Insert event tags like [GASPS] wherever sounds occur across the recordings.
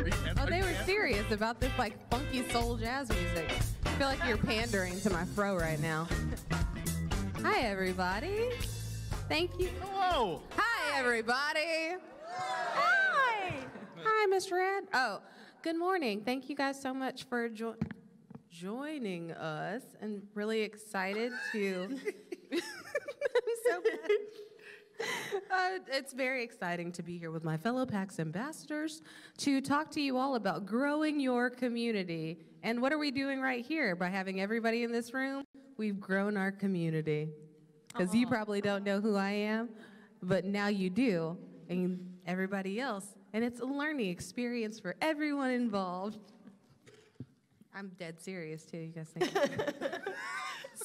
Oh, they were serious about this like funky soul jazz music. I feel like you're pandering to my fro right now. Hi, everybody. Thank you. Hello. Hi, everybody. Hi. Hi, Mr. Red. Oh, good morning. Thank you guys so much for jo- joining us and really excited to. [LAUGHS] I'm so bad. [LAUGHS] Uh, it's very exciting to be here with my fellow PAX ambassadors to talk to you all about growing your community. And what are we doing right here by having everybody in this room? We've grown our community. Because you probably don't know who I am, but now you do, and everybody else. And it's a learning experience for everyone involved. I'm dead serious too, you guys think? [LAUGHS]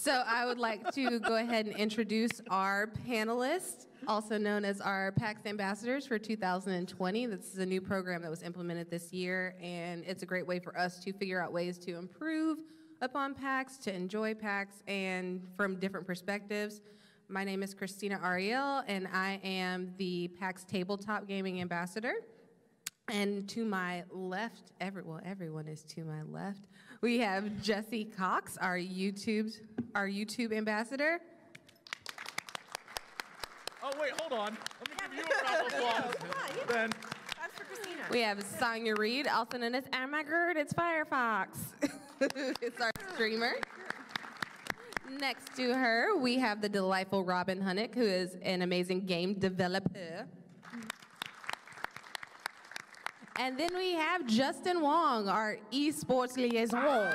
so I would like to go ahead and introduce our panelists, also known as our PAX ambassadors for 2020. This is a new program that was implemented this year, and it's a great way for us to figure out ways to improve upon PAX, to enjoy PAX, and from different perspectives. My name is Krystina Arielle, and I am the PAX Tabletop Gaming Ambassador. And to my left, every, well, everyone is to my left. We have Jesse Cox, our YouTube, our YouTube ambassador. Oh wait, hold on. Let me give you a round of applause. Then That's for Krystina. We have Sonja Reid, also known as Oh my God, it's Firefox. [LAUGHS] it's our streamer. Next to her, we have the delightful Robin Hunicke, who is an amazing game developer. And then we have Justin Wong, our esports liaison.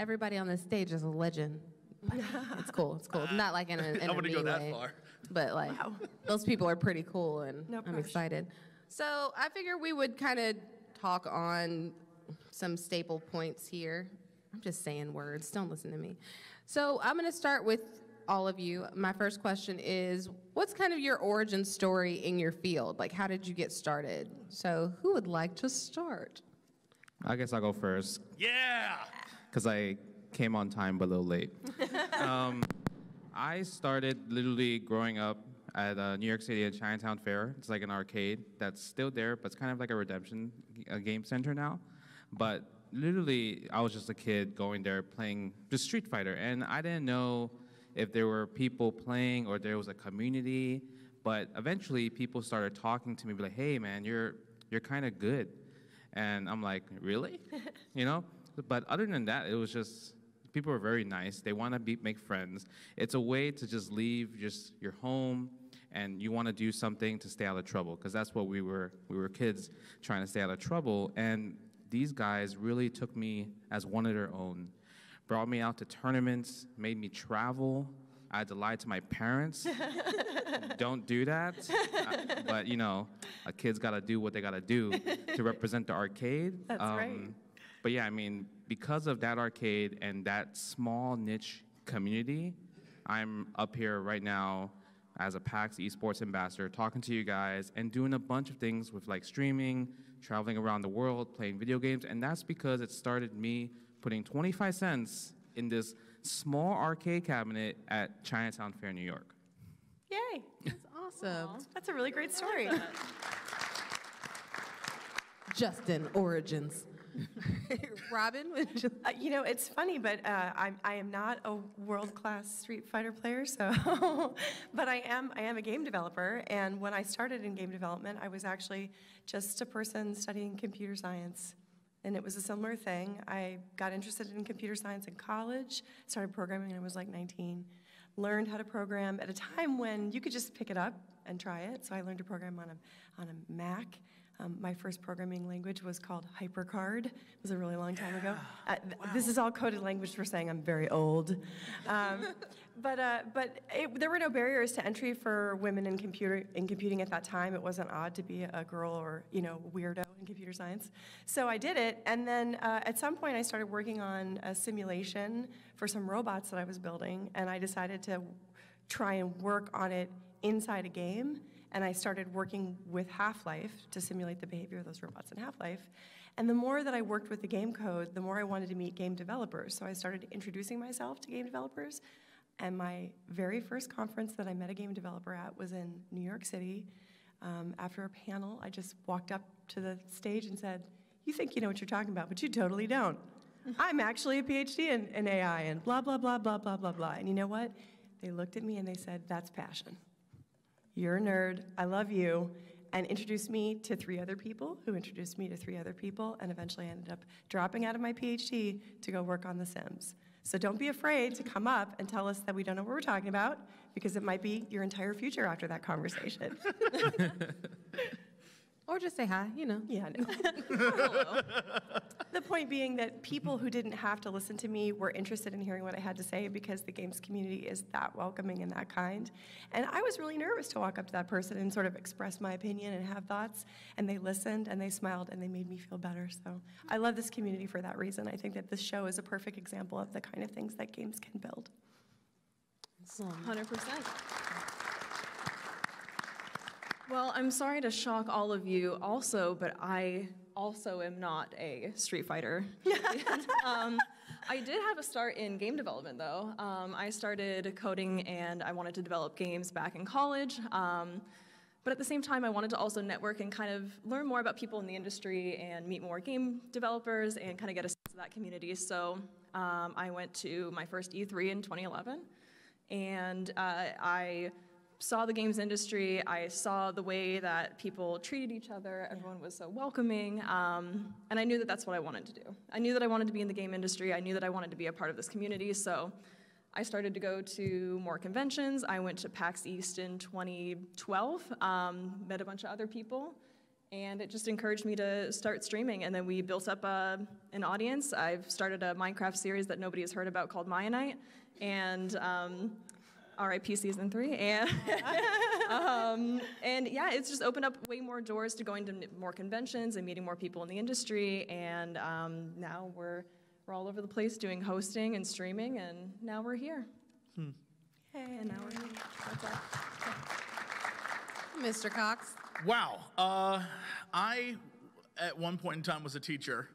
Everybody on this stage is a legend. It's cool. It's cool. Not like in a, [LAUGHS] in I a wouldn't mean go that way, far. but like those people are pretty cool, and No I'm excited. So I figure we would kind of talk on some staple points here. I'm just saying words. Don't listen to me. So I'm going to start with all of you. My first question is, what's kind of your origin story in your field? Like, how did you get started? So who would like to start? I guess I'll go first yeah. because I came on time but a little late. [LAUGHS] um, I started literally growing up at uh, New York City at Chinatown Fair. It's like an arcade that's still there, but it's kind of like a redemption a game center now. But literally, I was just a kid going there playing just Street Fighter, and I didn't know if there were people playing or there was a community. But eventually, people started talking to me, be like, "Hey, man, you're you're kind of good." And I'm like, really? [LAUGHS] you know? But other than that, it was just people were very nice. They want to be make friends. It's a way to just leave just your home and you want to do something to stay out of trouble because that's what we were we were kids trying to stay out of trouble and these guys really took me as one of their own. Brought me out to tournaments, made me travel. I had to lie to my parents [LAUGHS] don't do that. [LAUGHS] Uh, but you know, a kid's got to do what they got to do to [LAUGHS] represent the arcade. That's right. But yeah, I mean, because of that arcade and that small niche community, I'm up here right now as a PAX esports ambassador, talking to you guys and doing a bunch of things with like streaming, traveling around the world, playing video games, and that's because it started me putting 25 cents in this small arcade cabinet at Chinatown Fair, New York. Yay. That's awesome. That's a really great story. Justin Origins. [LAUGHS] Robin, would you Uh, you know, it's funny, but uh, I'm, I am not a world-class Street Fighter player, so, [LAUGHS] but I am, I am a game developer, and when I started in game development, I was actually just a person studying computer science. And it was a similar thing. I got interested in computer science in college, started programming when I was like 19, learned how to program at a time when you could just pick it up and try it. So I learned to program on a, on a Mac. Um, my first programming language was called HyperCard. It was a really long time ago. Uh, th- This is all coded language for saying I'm very old. Um, [LAUGHS] but uh, but it, there were no barriers to entry for women in computer in computing at that time. It wasn't odd to be a girl or you know weirdo in computer science. So I did it, and then uh, at some point I started working on a simulation for some robots that I was building, and I decided to try and work on it inside a game. And I started working with Half Life to simulate the behavior of those robots in Half Life. And the more that I worked with the game code, the more I wanted to meet game developers. So I started introducing myself to game developers. And my very first conference that I met a game developer at was in New York City. Um, after a panel, I just walked up to the stage and said, You think you know what you're talking about, but you totally don't. [LAUGHS] I'm actually a PhD in, in AI and blah, blah, blah, blah, blah, blah, blah. And you know what? They looked at me and they said, That's passion. You're a nerd. I love you. And introduced me to three other people who introduced me to three other people. And eventually I ended up dropping out of my PhD to go work on The Sims. So don't be afraid to come up and tell us that we don't know what we're talking about because it might be your entire future after that conversation. [LAUGHS] [LAUGHS] Or just say hi, you know. Yeah, I know. [LAUGHS] [LAUGHS] the point being that people who didn't have to listen to me were interested in hearing what I had to say because the games community is that welcoming and that kind. And I was really nervous to walk up to that person and sort of express my opinion and have thoughts. And they listened and they smiled and they made me feel better. So I love this community for that reason. I think that this show is a perfect example of the kind of things that games can build. Hundred percent. Well, I'm sorry to shock all of you also, but I also am not a Street Fighter. [LAUGHS] um, I did have a start in game development though. Um, I started coding and I wanted to develop games back in college. Um, but at the same time, I wanted to also network and kind of learn more about people in the industry and meet more game developers and kind of get a sense of that community. So um, I went to my first E3 in 2011 and uh, I saw the games industry. I saw the way that people treated each other. Everyone was so welcoming, um, and I knew that that's what I wanted to do. I knew that I wanted to be in the game industry. I knew that I wanted to be a part of this community. So I started to go to more conventions. I went to PAX East in 2012. Um, met a bunch of other people. And it just encouraged me to start streaming. And then we built up a, an audience. I've started a Minecraft series that nobody has heard about called Mianite. And um, RIP season three, and [LAUGHS] um, and yeah, it's just opened up way more doors to going to more conventions and meeting more people in the industry, and um, now we're we're all over the place doing hosting and streaming, and now we're here. Hey, And now we're here. That's. Mr. Cox. Wow. Uh, I, at one point in time, was a teacher.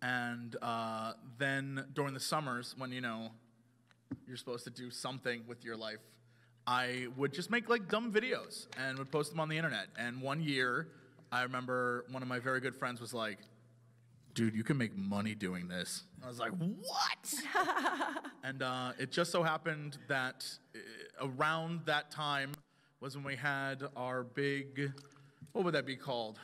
And uh, then during the summers, when, you know, you're supposed to do something with your life, I would just make like dumb videos and would post them on the internet. And one year, I remember one of my very good friends was like, dude, you can make money doing this. I was like, what? [LAUGHS] and uh, it just so happened that uh, around that time was when we had our big, what would that be called?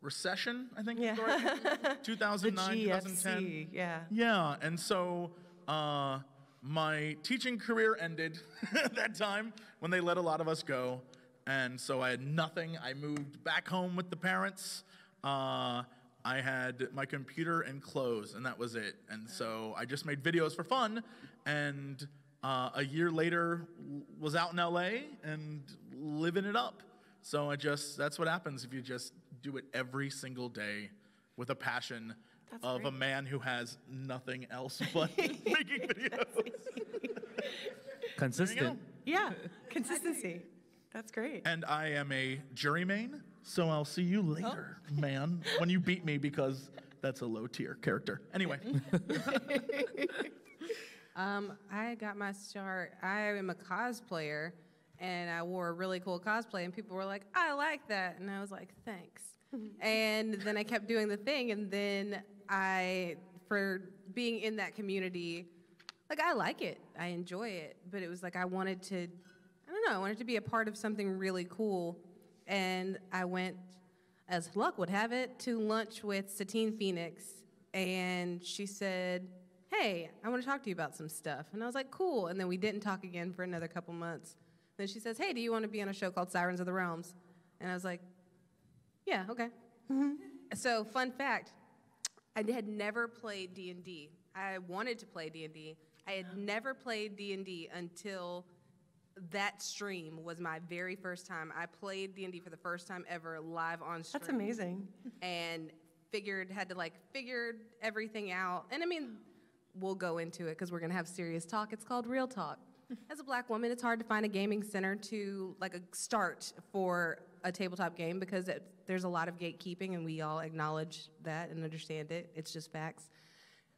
Recession, I think. Yeah. [LAUGHS] right 2009, 2010. Yeah. Yeah, and so uh, my teaching career ended at [LAUGHS] that time when they let a lot of us go. And so I had nothing. I moved back home with the parents. Uh, I had my computer and clothes, and that was it. And so I just made videos for fun. And uh, a year later, was out in LA and living it up. So I just, that's what happens if you just do it every single day with a passion That's of a man who has nothing else [LAUGHS] but making videos. Consistent. Yeah, consistency. That's great. And I am a Juri main, so I'll see you later, man, when you beat me because that's a low tier character. Anyway, [LAUGHS] Um, I got my start. I am a cosplayer, and I wore a really cool cosplay, and people were like, "I like that," and I was like, "Thanks." [LAUGHS] and then I kept doing the thing, and then I, for being in that community, like I like it, I enjoy it, but it was like I wanted to, I don't know, I wanted to be a part of something really cool, and I went, as luck would have it, to lunch with Satine Phoenix, and she said hey, I want to talk to you about some stuff. And I was like, cool. And then we didn't talk again for another couple months. Then she says, hey, do you want to be on a show called Sirens of the Realms? And I was like, yeah, okay. Mm-hmm. So, fun fact, I had never played D&D. I wanted to play D&D. I had never played D&D until that stream was my very first time. I played D&D for the first time ever live on stream That's amazing. and figured had to like figured everything out and i mean we'll go into it because we're going to have serious talk it's called real talk [LAUGHS] as a black woman it's hard to find a gaming center to like a start for a tabletop game because it, there's a lot of gatekeeping and we all acknowledge that and understand it it's just facts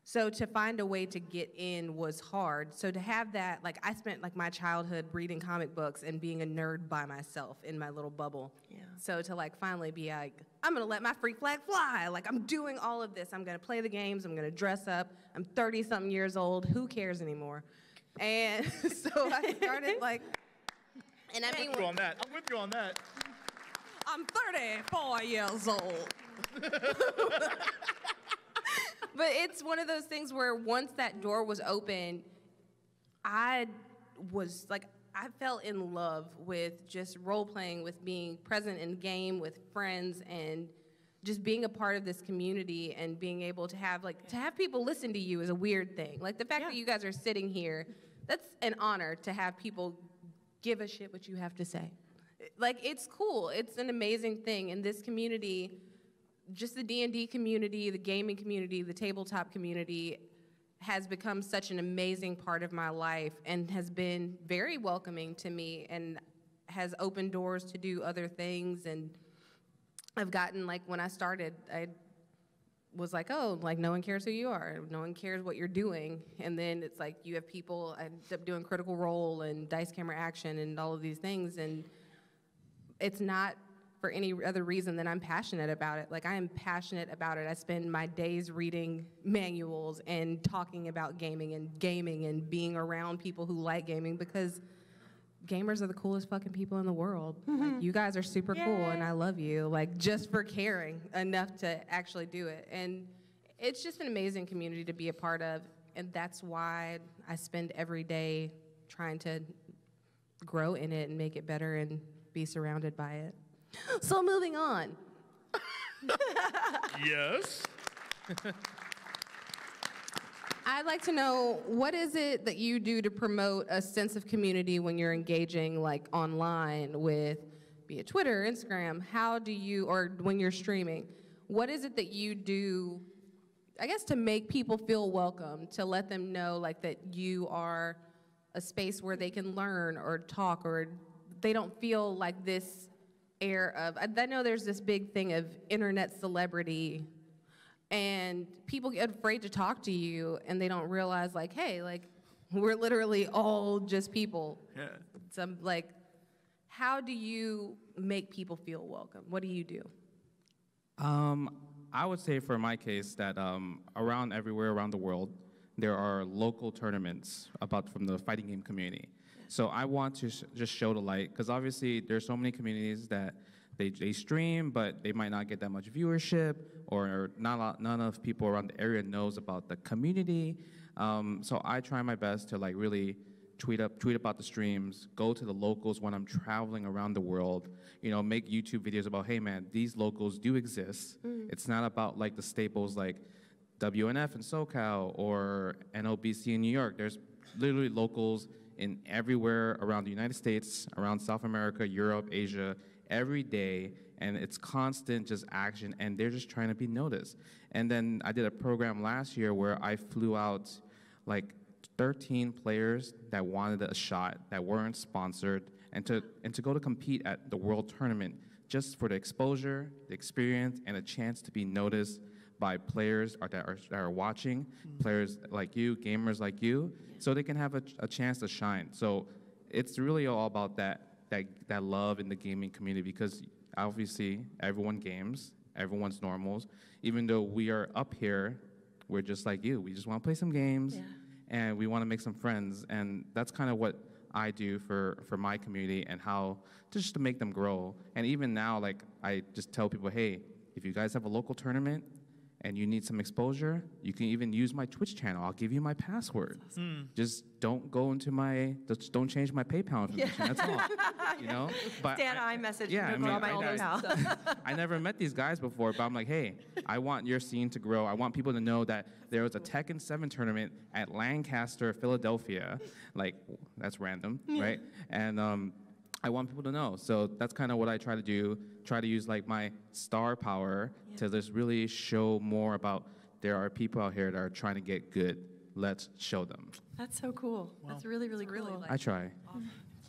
So to find a way to get in was hard. So to have that, like I spent like my childhood reading comic books and being a nerd by myself in my little bubble. Yeah. So to like finally be like, I'm gonna let my freak flag fly. Like I'm doing all of this. I'm gonna play the games. I'm gonna dress up. I'm 30 something years old. Who cares anymore? And [LAUGHS] so I started like, and I I'm mean, with you on that. I'm with you on that. I'm 34 years old. [LAUGHS] but it's one of those things where once that door was open, I was like, I fell in love with just role playing, with being present in game with friends, and just being a part of this community and being able to have like to have people listen to you is a weird thing. Like the fact that you guys are sitting here, that's an honor to have people give a shit what you have to say. Like it's cool. It's an amazing thing in this community just the D&D community, the gaming community, the tabletop community has become such an amazing part of my life and has been very welcoming to me and has opened doors to do other things and I've gotten like when I started I was like, oh, like no one cares who you are, no one cares what you're doing, and then it's like you have people. I ended up doing Critical Role and Dice Camera Action and all of these things, and it's not for any other reason than I'm passionate about it. Like I am passionate about it. I spend my days reading manuals and talking about gaming and gaming and being around people who like gaming because gamers are the coolest fucking people in the world. Like, mm-hmm. you guys are super cool and I love you. Like just for caring enough to actually do it. And it's just an amazing community to be a part of. And that's why I spend every day trying to grow in it and make it better and be surrounded by it. So moving on. [LAUGHS] Yes. [LAUGHS] I'd like to know what is it that you do to promote a sense of community when you're engaging like online with be it Twitter, Instagram, how do you or when you're streaming, what is it that you do I guess to make people feel welcome, to let them know like that you are a space where they can learn or talk or they don't feel like this air of I I know there's this big thing of internet celebrity and people get afraid to talk to you and they don't realize like hey like we're literally all just people Yeah. some like how do you make people feel welcome what do you do Um, I would say for my case that um, around everywhere around the world, there are local tournaments about from the fighting game community. So I want to sh- just show the light because obviously there's so many communities that they, they stream, but they might not get that much viewership, or not a lot, none of people around the area knows about the community. Um, so I try my best to like really tweet up tweet about the streams go to the locals when i'm traveling around the world you know make youtube videos about hey man these locals do exist. It's not about like the staples like wnf in socal or NLBC in new york. There's literally locals in everywhere around the united states around south america europe asia every day and it's constant just action and they're just trying to be noticed. And then i did a program last year where i flew out like 13 players that wanted a shot that weren't sponsored and to and to go to compete at the world tournament just for the exposure the experience and a chance to be noticed by players are, that, are, that are watching mm-hmm. players like you gamers like you so they can have a, a chance to shine. So it's really all about that that that love in the gaming community because obviously everyone games everyone's normals. Even though we are up here we're just like you. We just want to play some games Yeah. and we want to make some friends and that's kind of what i do for for my community and how just to make them grow. And even now like i just tell people hey if you guys have a local tournament and you need some exposure you can even use my twitch channel i'll give you my password just don't go into my just don't change my paypal information that's all you know [LAUGHS] but Stan I- iMessage, yeah, I no mean, go by I- I- I never met these guys before, but I'm like, hey, I want your scene to grow. I want people to know that there was a Tekken 7 tournament at Lancaster, Philadelphia. Like, that's random, right? And um, I want people to know. So that's kind of what I try to do. Try to use like my star power to just really show more about there are people out here that are trying to get good. Let's show them. That's so cool. That's really, really It's really cool. like- I try.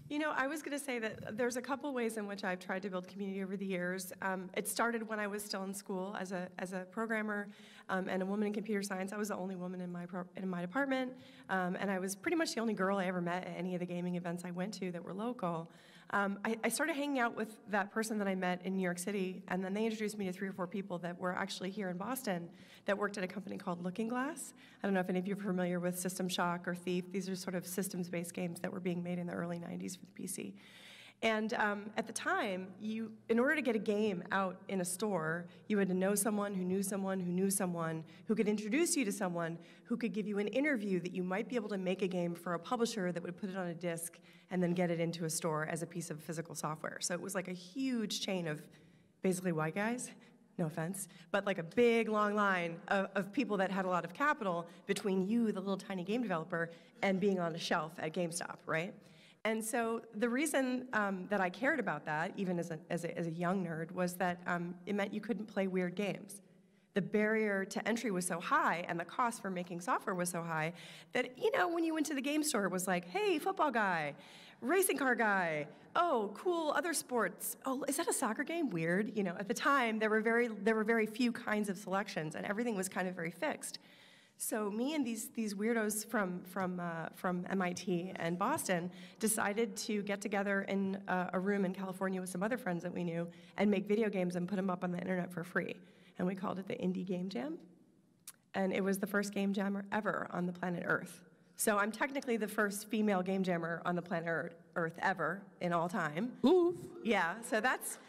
You know, I was going to say that there's a couple ways in which I've tried to build community over the years. Um, it started when I was still in school as a, as a programmer. um, and a woman in computer science. I was the only woman in my, pro- in my department, um, and I was pretty much the only girl I ever met at any of the gaming events I went to that were local. Um, I, I started hanging out with that person that I met in New York City, and then they introduced me to three or four people that were actually here in Boston that worked at a company called Looking Glass. I don't know if any of you are familiar with System Shock or Thief. These are sort of systems based games that were being made in the early 90s for the PC. And um, at the time, you, in order to get a game out in a store, you had to know someone who knew someone who knew someone who could introduce you to someone who could give you an interview that you might be able to make a game for a publisher that would put it on a disc and then get it into a store as a piece of physical software. So it was like a huge chain of basically white guys, no offense, but like a big long line of, of people that had a lot of capital between you, the little tiny game developer, and being on a shelf at GameStop, right? And so the reason um, that I cared about that, even as a, as a, as a young nerd, was that um, it meant you couldn't play weird games. The barrier to entry was so high and the cost for making software was so high that, you know, when you went to the game store, it was like, hey, football guy, racing car guy, oh, cool, other sports. Oh, is that a soccer game? Weird. You know, at the time, there were very, there were very few kinds of selections and everything was kind of very fixed. So me and these, these weirdos from, from, uh, from MIT and Boston decided to get together in a, a room in California with some other friends that we knew and make video games and put them up on the internet for free. And we called it the Indie Game Jam. And it was the first game jammer ever on the planet Earth. So I'm technically the first female game jammer on the planet Earth ever in all time. Oof. Yeah, so that's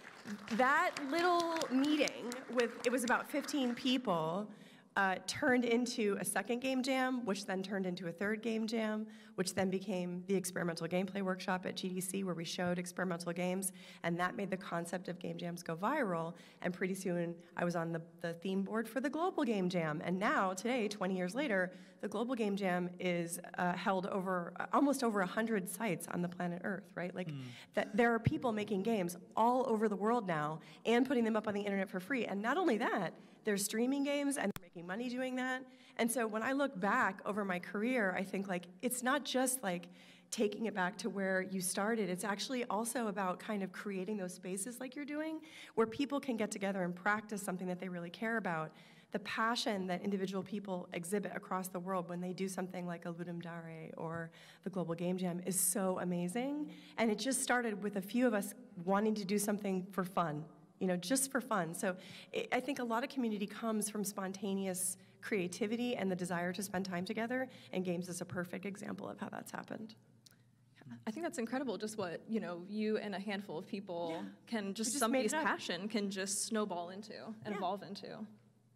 that little meeting with it was about 15 people uh, turned into a second game jam, which then turned into a third game jam, which then became the experimental gameplay workshop at GDC, where we showed experimental games, and that made the concept of game jams go viral. And pretty soon, I was on the, the theme board for the Global Game Jam. And now, today, 20 years later, the Global Game Jam is uh, held over uh, almost over 100 sites on the planet Earth, right? Like, mm. that there are people making games all over the world now and putting them up on the internet for free. And not only that, they're streaming games and they're making money doing that. And so when I look back over my career, I think like it's not just like taking it back to where you started. It's actually also about kind of creating those spaces like you're doing where people can get together and practice something that they really care about. The passion that individual people exhibit across the world when they do something like a Ludum Dare or the Global Game Jam is so amazing. And it just started with a few of us wanting to do something for fun you know, just for fun. So it, I think a lot of community comes from spontaneous creativity and the desire to spend time together, and games is a perfect example of how that's happened. I think that's incredible. Just what you know, you and a handful of people yeah. can just, just somebody's passion can just snowball into and yeah. evolve into.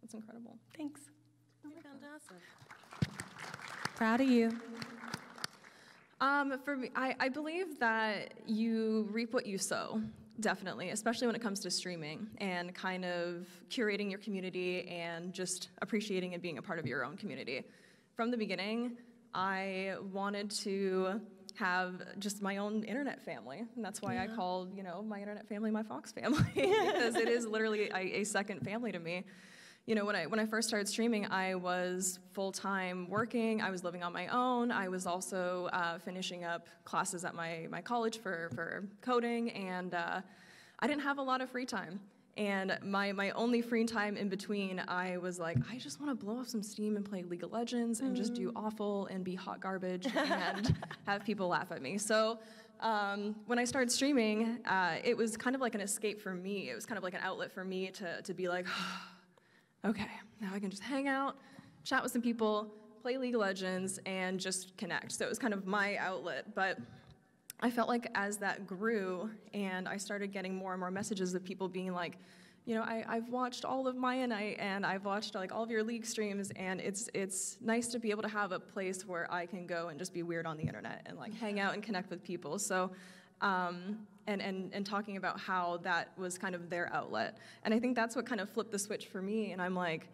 That's incredible. Thanks. Fantastic. Proud of you. Um, for me, I, I believe that you reap what you sow. Definitely, especially when it comes to streaming and kind of curating your community and just appreciating and being a part of your own community. From the beginning, I wanted to have just my own internet family, and that's why yeah. I called, you know, my internet family my Fox family [LAUGHS] because it is literally a, a second family to me you know, when I when I first started streaming, I was full time working. I was living on my own. I was also uh, finishing up classes at my my college for for coding, and uh, I didn't have a lot of free time. And my my only free time in between, I was like, I just want to blow off some steam and play League of Legends and mm. just do mm. awful and be hot garbage [LAUGHS] and have people laugh at me. So. Um, when I started streaming, uh, it was kind of like an escape for me. It was kind of like an outlet for me to, to be like, [SIGHS] okay, now I can just hang out, chat with some people, play League of Legends, and just connect. So it was kind of my outlet. But I felt like as that grew and I started getting more and more messages of people being like, you know, I, have watched all of Mianite and I've watched like all of your league streams, and it's it's nice to be able to have a place where I can go and just be weird on the internet and like hang out and connect with people. So um, and, and, and talking about how that was kind of their outlet. And I think that's what kind of flipped the switch for me. And I'm like,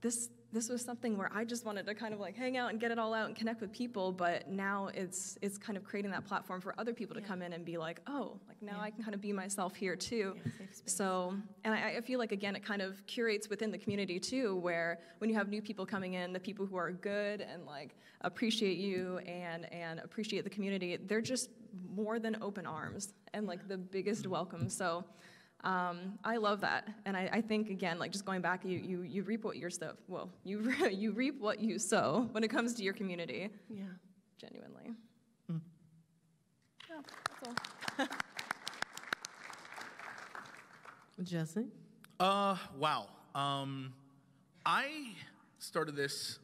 this, this was something where I just wanted to kind of like hang out and get it all out and connect with people, but now it's it's kind of creating that platform for other people to yeah. come in and be like, oh, like now yeah. I can kind of be myself here too. Yeah, so, and I, I, feel like again it kind of curates within the community too, where when you have new people coming in, the people who are good and like appreciate you and and appreciate the community, they're just more than open arms and like the biggest welcome. So. Um, I love that, and I, I think again, like just going back, you you you reap what you sow. Well, you re- [LAUGHS] you reap what you sow when it comes to your community. Yeah. Genuinely. Hmm. Yeah, that's all. [LAUGHS] Jesse? Uh, wow. Um, I started this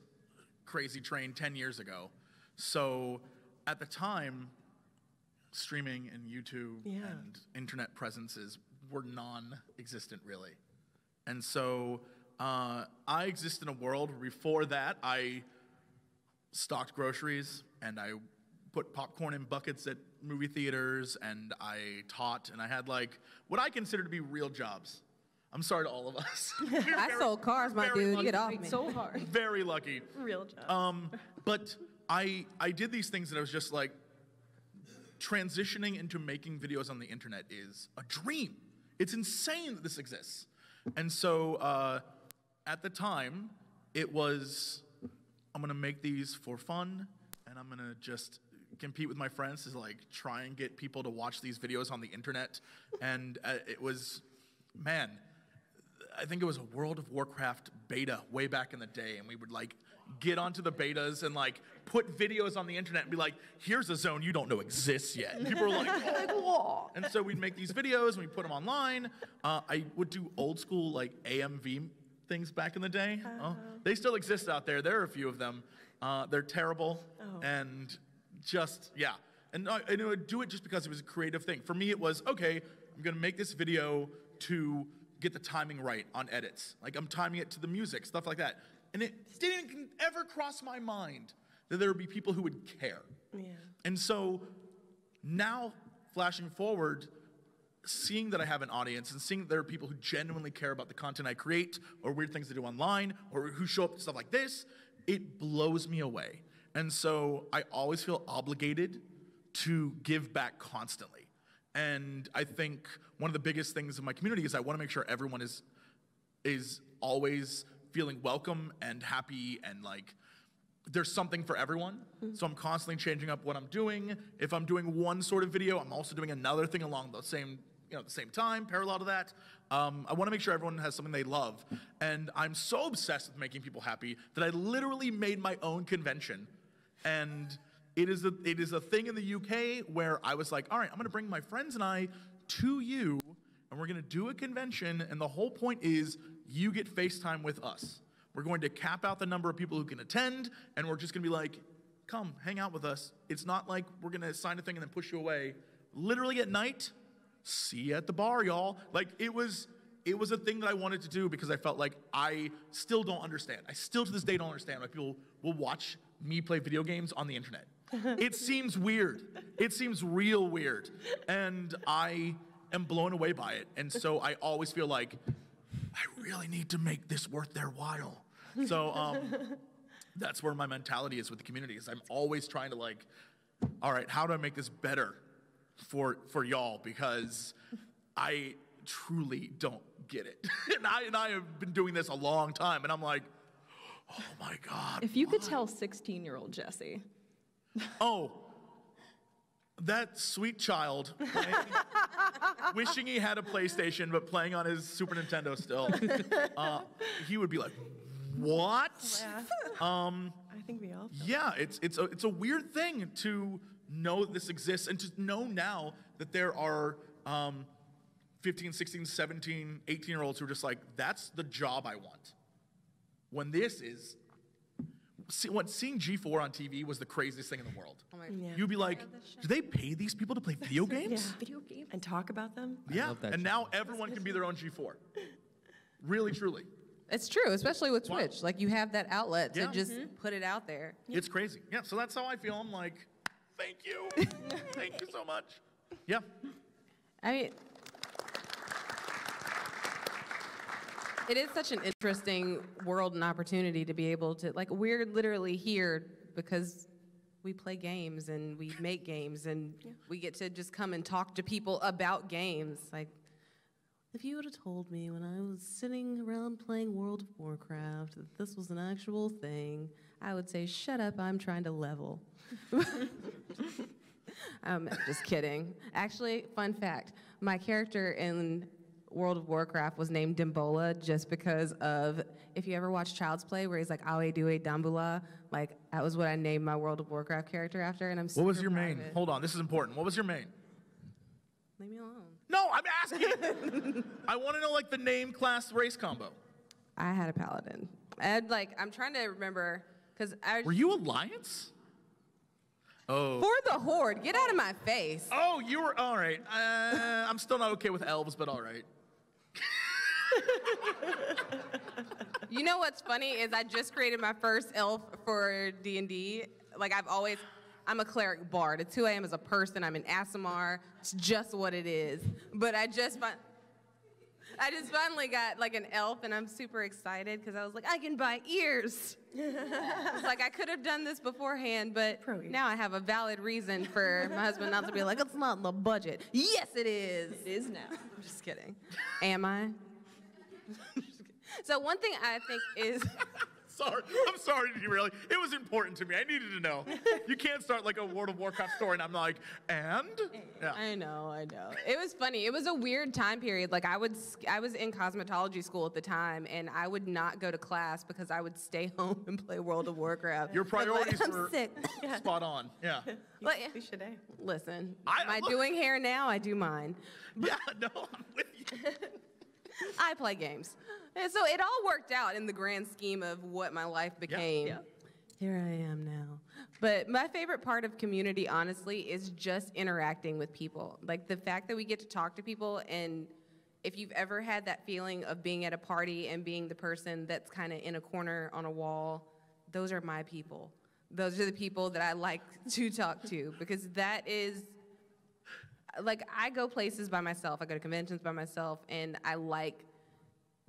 crazy train 10 years ago. So at the time, streaming and YouTube Yeah. and internet presences were non existent, really. And so uh, I exist in a world where before that, I stocked groceries and I put popcorn in buckets at movie theaters and I taught and I had like what I consider to be real jobs. I'm sorry to all of us. [LAUGHS] [LAUGHS] We I very- sold cars, my dude. lucky. Get off me. So hard. [LAUGHS] Very lucky. Real job. Um, but I I did these things that I was just like transitioning into making videos on the internet is a dream. It's insane that this exists. And so uh, at the time, it was I'm gonna make these for fun, and I'm gonna just compete with my friends to like try and get people to watch these videos on the internet. And uh, it was, man, I think it was a World of Warcraft beta way back in the day, and we would like get onto the betas and like put videos on the internet and be like, "Here's a zone you don't know exists yet." And people were like, [LAUGHS] "Oh!" And so we'd make these videos and we put them online. Uh, I would do old school like AMV things back in the day. Uh, they still exist out there. There are a few of them. Uh, they're terrible and just yeah. And I, and I would do it just because it was a creative thing. For me, it was okay. I'm gonna make this video to get the timing right on edits. Like I'm timing it to the music, stuff like that. And it didn't ever cross my mind that there would be people who would care. yeah. And so now, flashing forward, seeing that I have an audience and seeing that there are people who genuinely care about the content I create or weird things I do online or who show up to stuff like this, it blows me away. And so I always feel obligated to give back constantly. And I think one of the biggest things in my community is I want to make sure everyone is is always feeling welcome and happy and like there's something for everyone. So I'm constantly changing up what I'm doing. If I'm doing one sort of video, I'm also doing another thing along the same, you know, the same time, parallel to that. Um, I want to make sure everyone has something they love. And I'm so obsessed with making people happy that I literally made my own convention. And it is a it is a thing in the UK where I was like, all right, I'm gonna bring my friends and I to you, and we're gonna do a convention, and the whole point is you get FaceTime with us. We're going to cap out the number of people who can attend, and we're just gonna be like, come hang out with us. It's not like we're gonna sign a thing and then push you away. Literally at night, see you at the bar, y'all. Like it was it was a thing that I wanted to do because I felt like I still don't understand. I still to this day don't understand why people will watch me play video games on the internet. [LAUGHS] it seems weird. It seems real weird. And I am blown away by it. And so [LAUGHS] I always feel like I really need to make this worth their while. So um, [LAUGHS] that's where my mentality is with the community. Is I'm always trying to like, all right, how do I make this better for for y'all? Because I truly don't get it, [LAUGHS] and I and I have been doing this a long time, and I'm like, oh my god. If you could tell 16 year old Jesse, Oh, that sweet child playing, [LAUGHS] wishing he had a PlayStation but playing on his Super Nintendo still, [LAUGHS] uh, he would be like, "What?" Yeah, I think we all. Yeah, it's it's a it's a weird thing to know this exists and to know now that there are um, 15, 16, 17, 18 year olds who are just like, that's the job I want. When this is, see, what seeing G4 on TV was the craziest thing in the world. Oh yeah. You'd be like, do they pay these people to play video [LAUGHS] games? [LAUGHS] video game. And talk about them. Yeah, love that and show. now everyone can be their own G4. [LAUGHS] Really, truly. It's true, especially with Wow. Twitch. Like you have that outlet to Yeah. just mm-hmm. put it out there. It's crazy. Yeah, so that's how I feel. I'm like, thank you. thank you so much. Yeah. I mean, it is such an interesting world and opportunity to be able to, like, we're literally here because we play games and we make games and we get to just come and talk to people about games. Like, if you would have told me when I was sitting around playing World of Warcraft that this was an actual thing, I would say, shut up, I'm trying to level. I'm [LAUGHS] [LAUGHS] um, just kidding. Actually, fun fact my character in World of Warcraft was named Dimbola just because of if you ever watch Child's Play where he's like Awe Due Dambula, like that was what I named my World of Warcraft character after, and I'm. What was your main? Hold on, this is important. What was your main? Leave me alone. No, I'm asking. [LAUGHS] I want to know like the name, class, race combo. I had a paladin. I had like I'm trying to remember because I Were you Alliance? Oh. for the horde. Get out of my face. Oh, you were all right. Uh, I'm still not okay with elves, but all right. You know what's funny is I just created my first elf for D and D. Like I've always, I'm a cleric bard. It's who I am as a person. I'm an Aasimar. It's just what it is. But I just fin- I just finally got like an elf, and I'm super excited because I was like, I can buy ears. It's like I could have done this beforehand, but now I have a valid reason for my husband not to be like, it's not in the budget. Yes, it is. It is now. I'm just kidding. Am I? [LAUGHS] so one thing I think is [LAUGHS] Sorry, I'm sorry to derail you. It was important to me. I needed to know. You can't start like a World of Warcraft story, and I'm like, and yeah. I know, I know. It was funny. It was a weird time period. Like I would, I was in cosmetology school at the time, and I would not go to class because I would stay [LAUGHS] home and play World of Warcraft. Your But, like, priorities I'm were sick. spot on. Yeah. Like, We should, eh? listen, I- am I look- doing hair now? I do mine. Yeah. No, I'm with you. [LAUGHS] I play games. And so it all worked out in the grand scheme of what my life became. Yeah. Here I am now. But my favorite part of community, honestly, is just interacting with people. Like the fact that we get to talk to people, and if you've ever had that feeling of being at a party and being the person that's kind of in a corner on a wall, those are my people. Those are the people that I like [LAUGHS] to talk to because that is like I go places by myself. I go to conventions by myself, and I like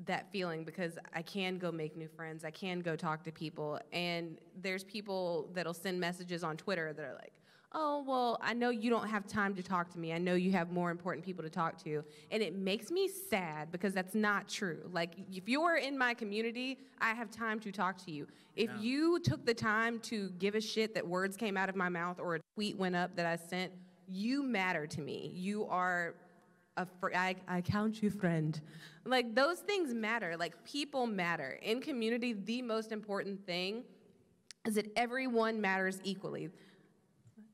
that feeling because I can go make new friends. I can go talk to people, and there's people that'll send messages on Twitter that are like, "Oh, well, I know you don't have time to talk to me. I know you have more important people to talk to," and it makes me sad because that's not true. Like if you're in my community, I have time to talk to you. If you took the time to give a shit that words came out of my mouth or a tweet went up that I sent, you matter to me. You are a fr- I, I count you friend. Like those things matter. Like people matter. In community, the most important thing is that everyone matters equally.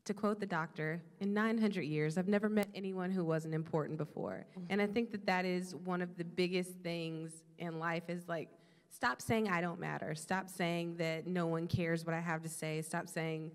To quote the doctor, in 900 years, I've never met anyone who wasn't important before. And I think that that is one of the biggest things in life is like, stop saying I don't matter. Stop saying that no one cares what I have to say. Stop saying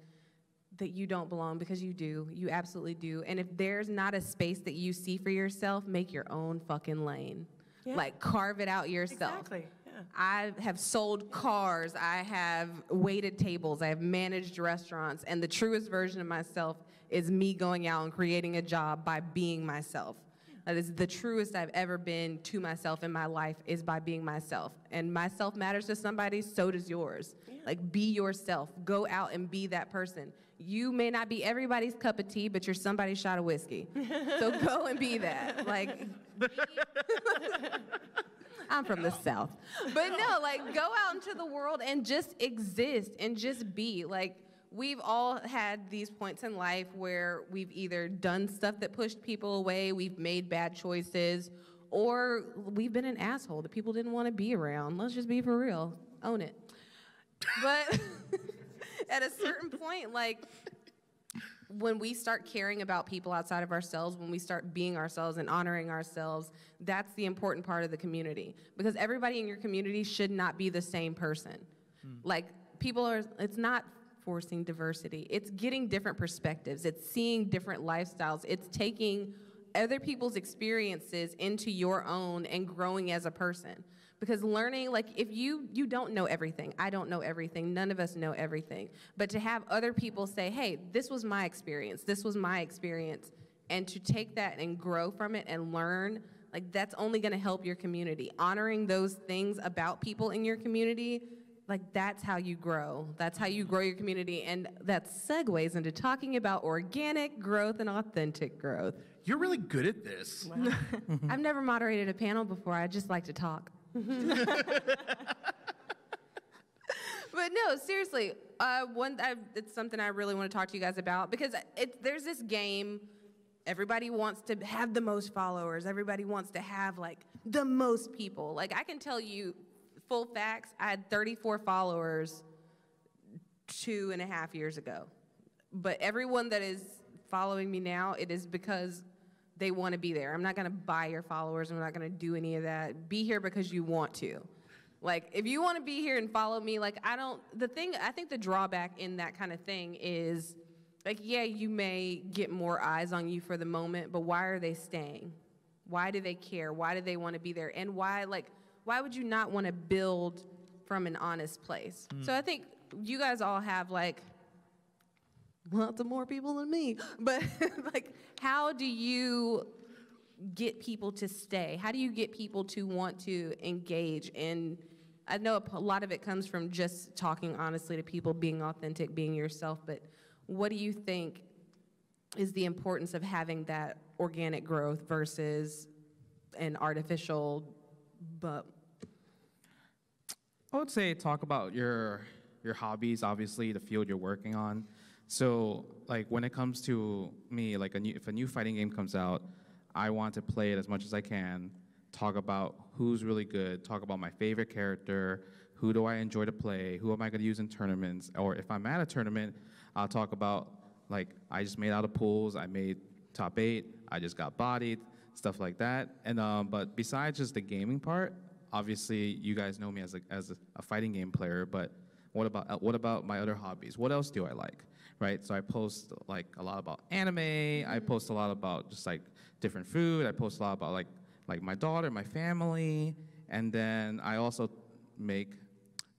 that you don't belong because you do. You absolutely do. And if there's not a space that you see for yourself, make your own fucking lane. Yeah. Like carve it out yourself. Exactly, yeah. I have sold cars, I have waited tables, I have managed restaurants, and the truest version of myself is me going out and creating a job by being myself. That is the truest I've ever been to myself in my life is by being myself. And myself matters to somebody, so does yours. Like be yourself. Go out and be that person. You may not be everybody's cup of tea, but you're somebody's shot of whiskey. so go and be that. Like [LAUGHS] I'm from the South. But no, like go out into the world and just exist and just be. Like we've all had these points in life where we've either done stuff that pushed people away, we've made bad choices, or we've been an asshole that people didn't want to be around. Let's just be for real. Own it. But [LAUGHS] at a certain point, like when we start caring about people outside of ourselves, when we start being ourselves and honoring ourselves, that's the important part of the community. Because everybody in your community should not be the same person. Hmm. Like, people are, it's not forcing diversity, it's getting different perspectives, it's seeing different lifestyles, it's taking other people's experiences into your own and growing as a person because learning like if you you don't know everything i don't know everything none of us know everything. But to have other people say hey this was my experience this was my experience and to take that and grow from it and learn like that's only going to help your community. Honoring those things about people in your community like that's how you grow. That's how you grow your community and that segues into talking about organic growth and authentic growth. You're really good at this. [LAUGHS] i've never moderated a panel before i just like to talk [LAUGHS] but no, seriously, uh, one I, it's something I really want to talk to you guys about because it, there's this game everybody wants to have the most followers. Everybody wants to have like the most people. Like I can tell you full facts. I had 34 followers two and a half years ago. But everyone that is following me now, it is because they want to be there. I'm not going to buy your followers. I'm not going to do any of that. Be here because you want to. Like, if you want to be here and follow me, like, I don't, the thing, I think the drawback in that kind of thing is, like, yeah, you may get more eyes on you for the moment, but why are they staying? Why do they care? Why do they want to be there? And why, like, why would you not want to build from an honest place? Mm. So I think you guys all have, like, lots of more people than me. [GASPS] But [LAUGHS] like, how do you get people to stay? How do you get people to want to engage? And I know a lot of it comes from just talking honestly to people, being authentic, being yourself. But what do you think is the importance of having that organic growth versus an artificial, but I would say talk about your your hobbies, obviously the field you're working on. So like when it comes to me, like a new, if a new fighting game comes out, I want to play it as much as I can. Talk about who's really good. Talk about my favorite character. Who do I enjoy to play? Who am I going to use in tournaments? Or if I'm at a tournament, I'll talk about like I just made out of pools. I made top eight. I just got bodied. Stuff like that. And um, but besides just the gaming part, obviously you guys know me as a, as a, fighting game player, but what about uh, what about my other hobbies? What else do I like? Right? So I post like a lot about anime. I post a lot about just like different food. I post a lot about like like my daughter, my family, and then I also make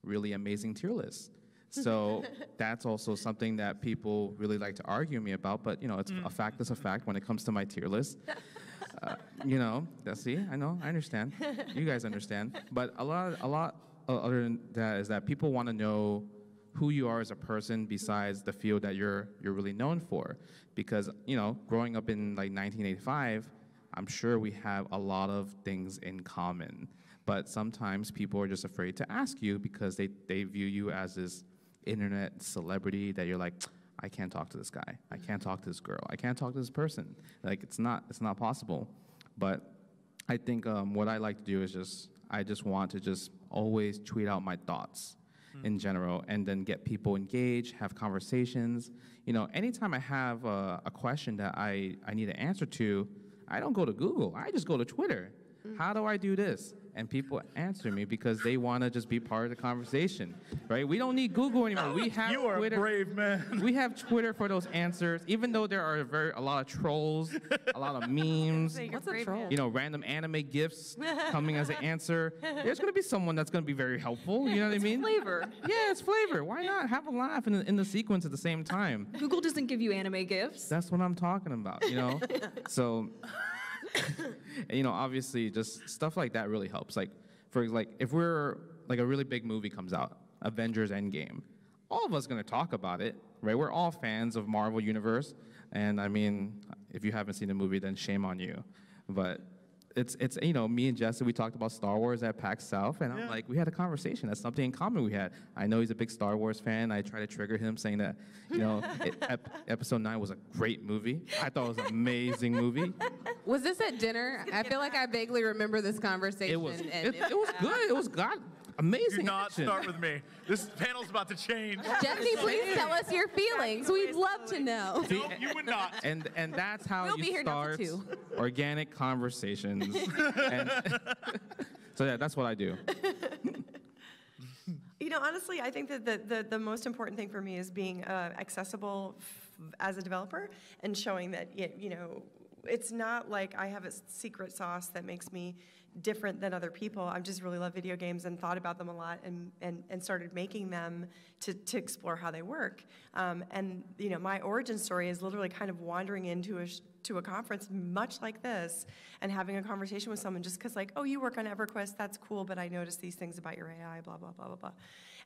really amazing tier lists. So [LAUGHS] that's also something that people really like to argue me about. But you know, it's a fact is a fact when it comes to my tier list. [LAUGHS] Uh, you know, that's see, I know, I understand. You guys understand. [LAUGHS] But a lot, a lot uh, other than that is that people want to know who you are as a person besides the field that you're you're really known for. Because you know, growing up in like 1985, I'm sure we have a lot of things in common. But sometimes people are just afraid to ask you because they, they view you as this internet celebrity that you're like, I can't talk to this guy. I can't talk to this girl. I can't talk to this person. Like it's not it's not possible. But I think um, what I like to do is just I just want to just always tweet out my thoughts in mm-hmm. general, and then get people engaged, have conversations. You know, anytime I have a, a question that I I need an answer to, I don't go to Google. I just go to Twitter. Mm. How do I do this? And people answer me because they want to just be part of the conversation, right? We don't need Google anymore. We have You are a Twitter. brave man. [LAUGHS] We have Twitter for those answers, even though there are very a lot of trolls, a lot of [LAUGHS] memes, What's a troll? you know, random anime gifs [LAUGHS] coming as an answer. There's gonna be someone that's gonna be very helpful. You know what I mean? Flavor. Yeah, it's flavor. Why not have a laugh in the, in the sequence at the same time? Google doesn't give you anime gifts. That's what I'm talking about, you know? so, [LAUGHS] you know, obviously, just stuff like that really helps. Like, for like, if we're like a really big movie comes out, Avengers Endgame, all of us gonna talk about it, right? We're all fans of Marvel Universe, and I mean, if you haven't seen the movie, then shame on you. But it's it's you know me and Jesse we talked about Star Wars at PAX South and I'm like we had a conversation. That's something in common we had. I know he's a big Star Wars fan. I try to trigger him saying that you know [LAUGHS] it, ep- episode 9 was a great movie. I thought it was an amazing movie. Was this at dinner? I feel like I vaguely remember this conversation. it was. and it, it was good. It was got amazing Do not action. start with me. This panel's about to change. Jesse, please tell us your feelings. We'd love to know. No, you would not. and and that's how We'll be you here start two. organic conversations [LAUGHS] and, so yeah that's what I do [LAUGHS] You know, honestly, I think that the, the, the most important thing for me is being uh, accessible f- as a developer and showing that, y- you know, it's not like I have a secret sauce that makes me different than other people. I just really love video games and thought about them a lot and, and, and started making them to, to explore how they work. Um, and, you know, my origin story is literally kind of wandering into a, to a conference much like this and having a conversation with someone just because like, oh, you work on EverQuest, that's cool, but I noticed these things about your AI, blah, blah, blah, blah, blah.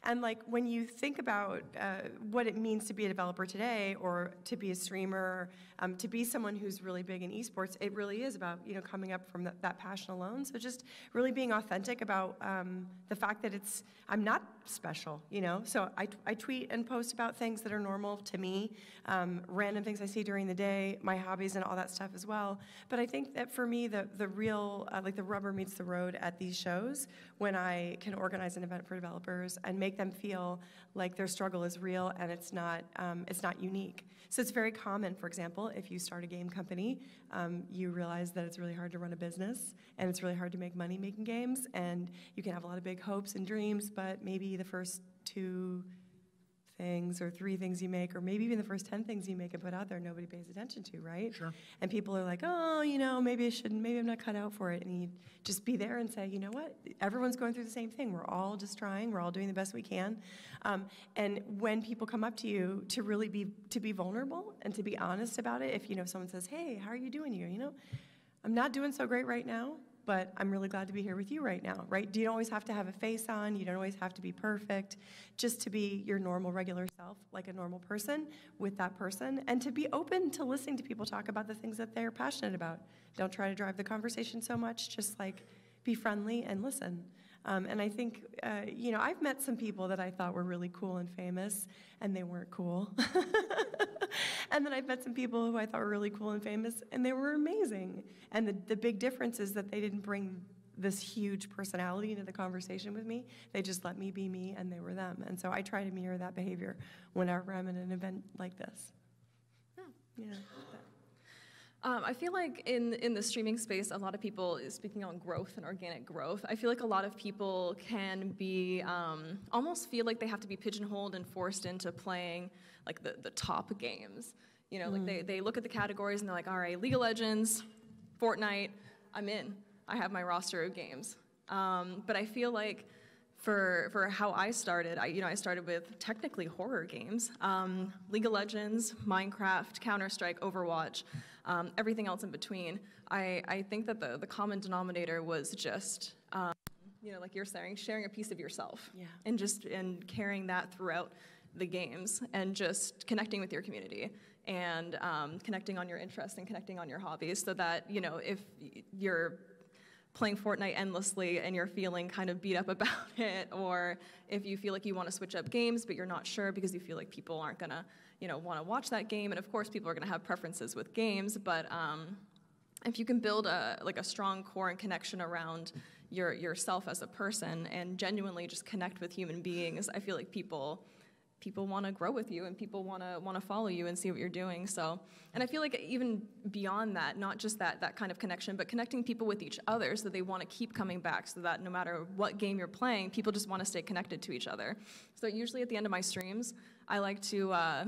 And like when you think about uh, what it means to be a developer today, or to be a streamer, um, to be someone who's really big in esports, it really is about you know coming up from that, that passion alone. So just really being authentic about um, the fact that it's I'm not special, you know. So I, I tweet and post about things that are normal to me, um, random things I see during the day, my hobbies and all that stuff as well. But I think that for me, the the real uh, like the rubber meets the road at these shows when I can organize an event for developers and make them feel like their struggle is real and it's not um, it's not unique. So it's very common, for example, if you start a game company, um, you realize that it's really hard to run a business and it's really hard to make money making games, and you can have a lot of big hopes and dreams, but maybe the first two things or three things you make, or maybe even the first 10 things you make and put out there, nobody pays attention to, right? Sure. And people are like, oh, you know, maybe I shouldn't, maybe I'm not cut out for it. And you just be there and say, you know what? Everyone's going through the same thing. We're all just trying, we're all doing the best we can. Um, and when people come up to you to really be, to be vulnerable and to be honest about it, if, you know, someone says, hey, how are you doing here? You know, I'm not doing so great right now but I'm really glad to be here with you right now, right? You don't always have to have a face on, you don't always have to be perfect, just to be your normal, regular self, like a normal person with that person, and to be open to listening to people talk about the things that they're passionate about. Don't try to drive the conversation so much, just like be friendly and listen. Um, and I think, uh, you know, I've met some people that I thought were really cool and famous, and they weren't cool. [LAUGHS] and then I've met some people who I thought were really cool and famous, and they were amazing. And the, the big difference is that they didn't bring this huge personality into the conversation with me. They just let me be me, and they were them. And so I try to mirror that behavior whenever I'm in an event like this. Yeah. Um, I feel like in in the streaming space, a lot of people is speaking on growth and organic growth. I feel like a lot of people can be um, almost feel like they have to be pigeonholed and forced into playing like the, the top games. You know, like they, they look at the categories and they're like, all right, League of Legends, Fortnite, I'm in. I have my roster of games. Um, but I feel like for for how I started, I you know I started with technically horror games, um, League of Legends, Minecraft, Counter Strike, Overwatch, um, everything else in between. I I think that the the common denominator was just. Um, you know, like you're saying, sharing a piece of yourself, Yeah. and just and carrying that throughout the games, and just connecting with your community, and um, connecting on your interests and connecting on your hobbies, so that you know if you're playing Fortnite endlessly and you're feeling kind of beat up [LAUGHS] about it, or if you feel like you want to switch up games but you're not sure because you feel like people aren't gonna, you know, want to watch that game. And of course, people are gonna have preferences with games, but um, if you can build a like a strong core and connection around your yourself as a person and genuinely just connect with human beings, I feel like people people want to grow with you and people want to want to follow you and see what you're doing so and i feel like even beyond that not just that that kind of connection but connecting people with each other so they want to keep coming back so that no matter what game you're playing people just want to stay connected to each other so usually at the end of my streams i like to uh,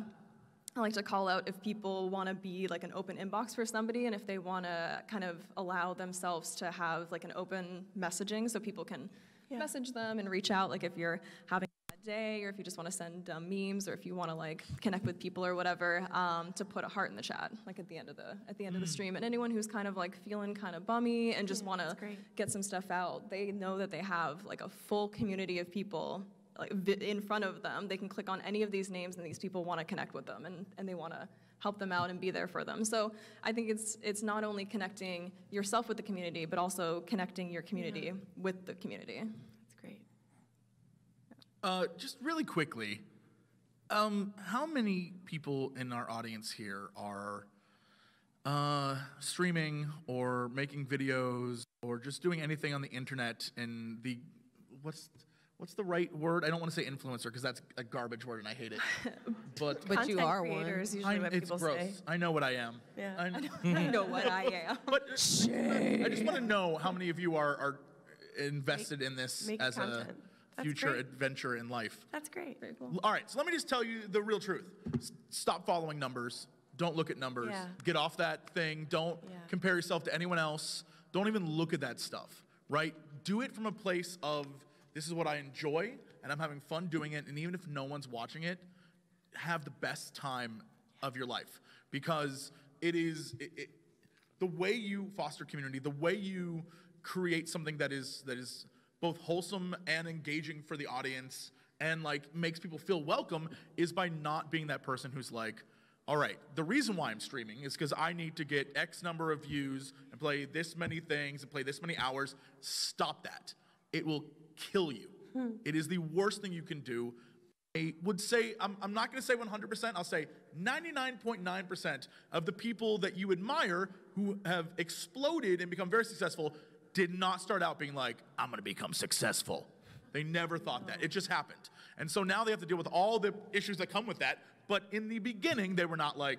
I like to call out if people want to be like an open inbox for somebody and if they want to kind of allow themselves to have like an open messaging so people can Yeah. message them and reach out like if you're having a bad day or if you just want to send um, memes or if you want to like connect with people or whatever um, to put a heart in the chat like at the end of the at the end of the stream. And anyone who's kind of like feeling kind of bummy and just Yeah, want to get some stuff out they know that they have like a full community of people like in front of them they can click on any of these names and these people want to connect with them and, and they want to help them out and be there for them. So i think it's it's not only connecting yourself with the community but also connecting your community with the community. That's great. Uh, just really quickly, um, how many people in our audience here are uh, streaming or making videos or just doing anything on the internet in the what's what's the right word? I don't want to say influencer because that's a garbage word and I hate it. [LAUGHS] But But you Content are one. creators, usually I, what it's people gross. say. I know what I am. Yeah. I know. [LAUGHS] i know what i am [LAUGHS] But Shame. I just want to know how many of you are, are invested in this as content. a future adventure in life. That's great. very cool All right, so let me just tell you the real truth. S- Stop following numbers. Don't look at numbers. Yeah. Get off that thing. Don't Yeah. compare yourself to anyone else. Don't even look at that stuff, right? Do it from a place of this is what I enjoy and I'm having fun doing it. And even if no one's watching it, have the best time of your life because it is it, it, the way you foster community, the way you create something that is that is both wholesome and engaging for the audience and like makes people feel welcome is by not being that person who's like, all right, the reason why I'm streaming is because I need to get X number of views and play this many things and play this many hours. Stop that. It will kill you. Hmm. It is the worst thing you can do. I would say, I'm, I'm not going to say 100%, I'll say 99.9% of the people that you admire who have exploded and become very successful did not start out being like, I'm going to become successful. They never thought that. It just happened. And so now they have to deal with all the issues that come with that. But in the beginning, they were not like,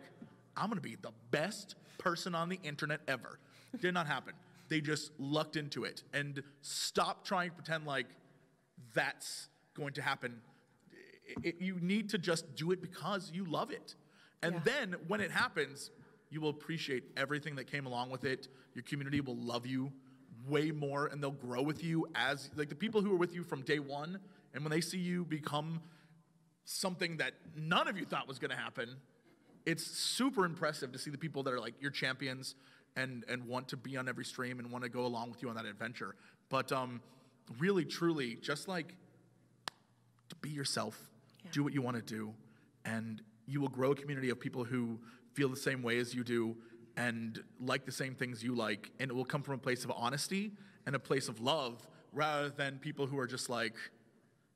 I'm going to be the best person on the internet ever. Did not happen. They just lucked into it and stopped trying to pretend like that's going to happen. It- you need to just do it because you love it. And Yeah. then when it happens, you will appreciate everything that came along with it. Your community will love you way more and they'll grow with you as like the people who are with you from day 1 and when they see you become something that none of you thought was going to happen, it's super impressive to see the people that are like your champions and and want to be on every stream and want to go along with you on that adventure. But um, really, truly, just like be yourself, do what you want to do, and you will grow a community of people who feel the same way as you do and like the same things you like, and it will come from a place of honesty and a place of love rather than people who are just like,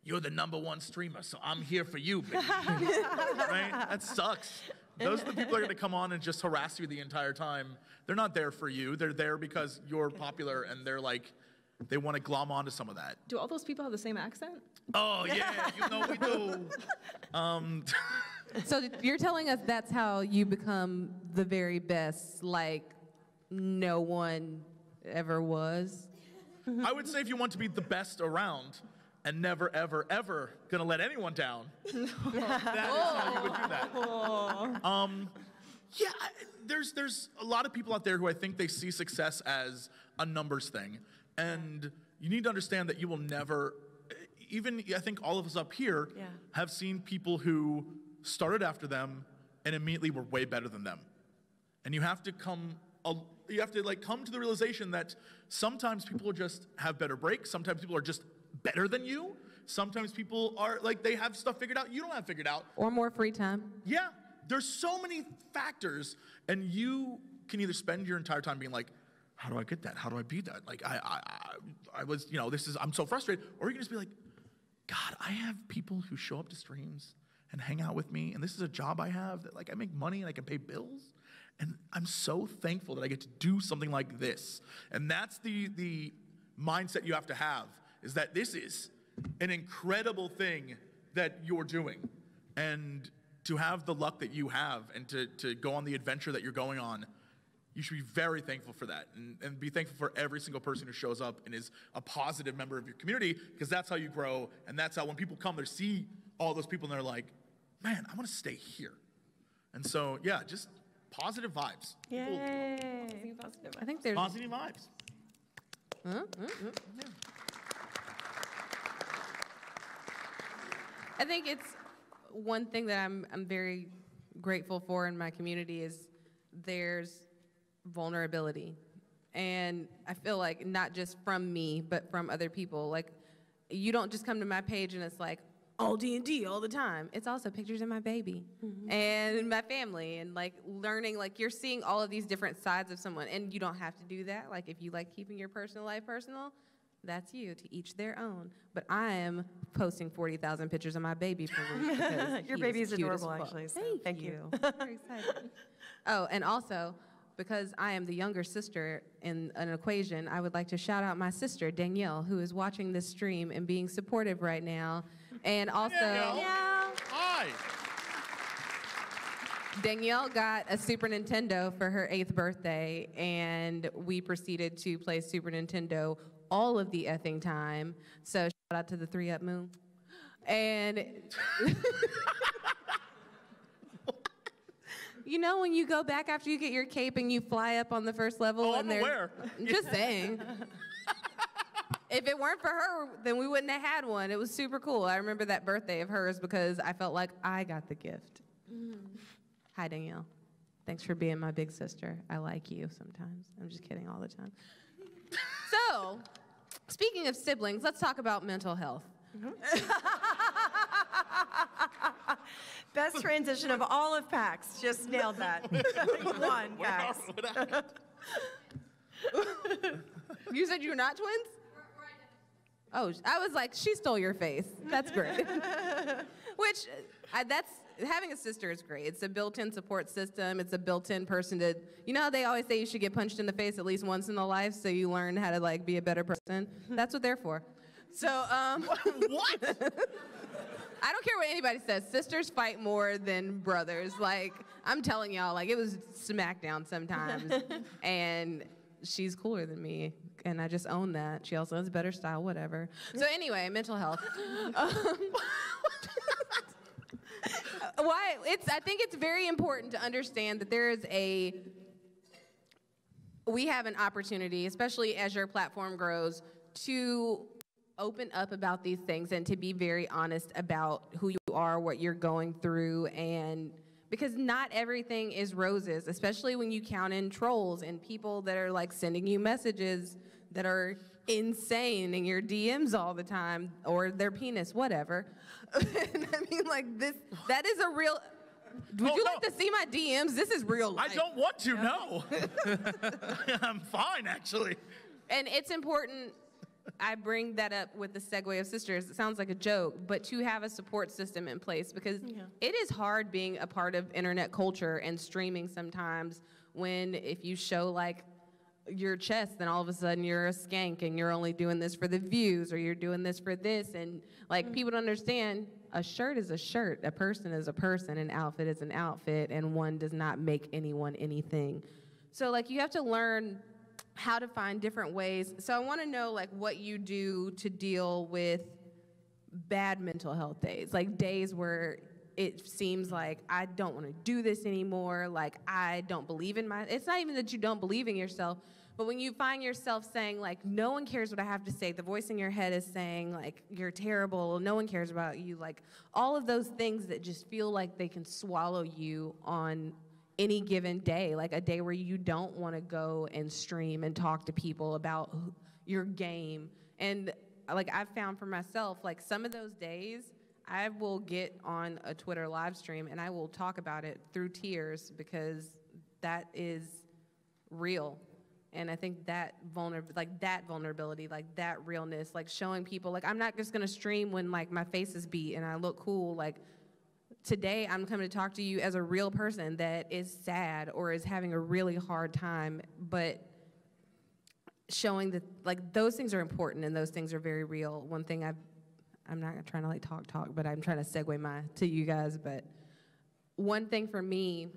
you're the number one streamer, so I'm here for you, baby. [LAUGHS] right? That sucks. Those are the people that are going [LAUGHS] to come on and just harass you the entire time. They're not there for you. They're there because you're popular and they're like, they want to glom onto some of that. Do all those people have the same accent? Oh, yeah, you know we do. [LAUGHS] Um, So you're telling us that's how you become the very best, like no one ever was? I would say if you want to be the best around and never, ever, ever gonna let anyone down, [LAUGHS] that is how you would do that. Um, yeah, I- there's there's a lot of people out there who I think they see success as a numbers thing, and you need to understand that you will never. Even I think all of us up here Yeah. have seen people who started after them and immediately were way better than them and you have to come a- you have to like come to the realization that sometimes people just have better breaks sometimes people are just better than you. Sometimes people are like they have stuff figured out you don't have figured out. Or more free time? yeah. There's so many factors and you can either spend your entire time being like how do i get that? How do i be that? Like i i i, I was you know this is i'm so frustrated. Or you can just be like god i have people who show up to streams and hang out with me and this is a job i have that like i make money and i can pay bills and i'm so thankful that i get to do something like this. And that's the the mindset you have to have is that this is an incredible thing that you're doing and to have the luck that you have and to, to go on the adventure that you're going on you should be very thankful for that and, and be thankful for every single person who shows up and is a positive member of your community because that's how you grow and that's how when people come they see all those people and they're like man i want to stay here and so yeah just positive vibes People- Yay. I think there's. positive vibes Huh? Huh? Huh? I think it's one thing that I'm, I'm very grateful for in my community is there's vulnerability. And I feel like not just from me, but from other people. Like, you don't just come to my page and it's like, all D&D all the time. It's also pictures of my baby mm-hmm. and my family and like learning, like you're seeing all of these different sides of someone and you don't have to do that. Like if you like keeping your personal life personal, that's you, to each their own. But I am posting 40,000 pictures of my baby per [LAUGHS] week. because Your baby is adorable, fuck. actually, so Thank, thank you. you. [LAUGHS] Very excited. Oh, and also, because I am the younger sister in an equation, I would like to shout out my sister, Danielle, who is watching this stream and being supportive right now. And also, Danielle. hi Danielle got a Super Nintendo for her eighth birthday, and we proceeded to play Super Nintendo all of the effing time. So shout out to the Three Up Moon. And [LAUGHS] you know when you go back after you get your cape and you fly up on the first level Oh, and I'm aware. [LAUGHS] Just saying. if it weren't for her, then we wouldn't have had one. It was super cool. I remember that birthday of hers because I felt like I got the gift. Mm-hmm. Hi, Danielle. Thanks for being my big sister. I like you sometimes. I'm just kidding all the time. [LAUGHS] so, speaking of siblings, let's talk about mental health. [LAUGHS] Best transition of all of PAX. Just nailed that. [LAUGHS] One, won, PAX. what happened? You said you're not twins? Oh, I was like, she stole your face. That's great. Which, I, that's having a sister is great. It's a built-in support system. It's a built-in person to, you know how they always say you should get punched in the face at least once in the life so you learn how to like be a better person. [LAUGHS] That's what they're for. So, um, [LAUGHS] what? [LAUGHS] I don't care what anybody says. Sisters fight more than brothers. Like I'm telling y'all, like it was SmackDown sometimes, and she's cooler than me, and I just own that. She also has better style, whatever. So anyway, mental health. Um, [LAUGHS] why? It's. I think it's very important to understand that there is a. We have an opportunity, especially as your platform grows, to open up about these things and to be very honest about who you are, what you're going through, and because not everything is roses, especially when you count in trolls and people that are like sending you messages that are insane in your DMs all the time or their penis, whatever. [LAUGHS] I mean, like this, that is a real. Would Oh, you no. like to see my DMs? This is real life. I don't want to, no. [LAUGHS] I'm fine, actually. And it's important. I bring that up with the segue of sisters. It sounds like a joke, but to have a support system in place because it is hard being a part of internet culture and streaming sometimes when if you show like your chest, then all of a sudden you're a skank and you're only doing this for the views or you're doing this for this. And like mm. people don't understand a shirt is a shirt, a person is a person, an outfit is an outfit, and one does not make anyone anything. So like you have to learn how to find different ways. So I want to know like what you do to deal with bad mental health days, like days where it seems like I don't want to do this anymore, like I don't believe in my It's not even that you don't believe in yourself, but when you find yourself saying like no one cares what I have to say, the voice in your head is saying like you're terrible, no one cares about you, like all of those things that just feel like they can swallow you on any given day, like a day where you don't want to go and stream and talk to people about your game. And like I've found for myself, like some of those days, I will get on a Twitter live stream and I will talk about it through tears because that is real. And I think that vulner like that vulnerability, like that realness, like showing people, like I'm not just gonna stream when like my face is beat and I look cool, like today I'm coming to talk to you as a real person that is sad or is having a really hard time, but showing that like those things are important and those things are very real. One thing I've I'm not trying to like talk talk, but I'm trying to segue my to you guys. But one thing for me,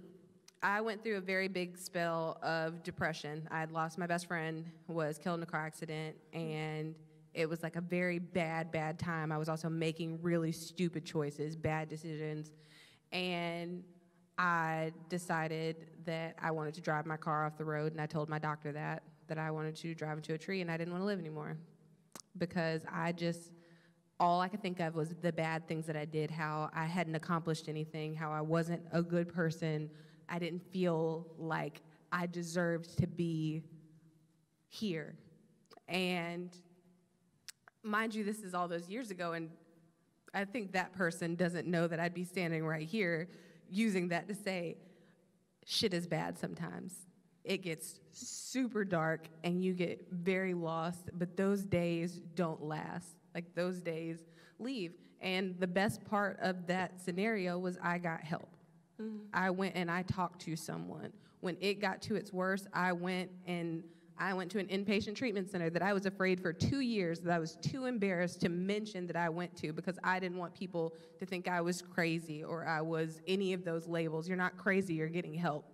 I went through a very big spell of depression. I had lost my best friend, was killed in a car accident, and it was like a very bad, bad time. I was also making really stupid choices, bad decisions, and I decided that I wanted to drive my car off the road, and I told my doctor that that I wanted to drive into a tree, and I didn't want to live anymore because I just all I could think of was the bad things that I did, how I hadn't accomplished anything, how I wasn't a good person. I didn't feel like I deserved to be here. And mind you, this is all those years ago, and I think that person doesn't know that I'd be standing right here using that to say, shit is bad sometimes. It gets super dark and you get very lost, but those days don't last. Like those days leave. And the best part of that scenario was I got help. Mm. I went and I talked to someone. When it got to its worst, I went and I went to an inpatient treatment center that I was afraid for two years that I was too embarrassed to mention that I went to because I didn't want people to think I was crazy or I was any of those labels. You're not crazy, you're getting help.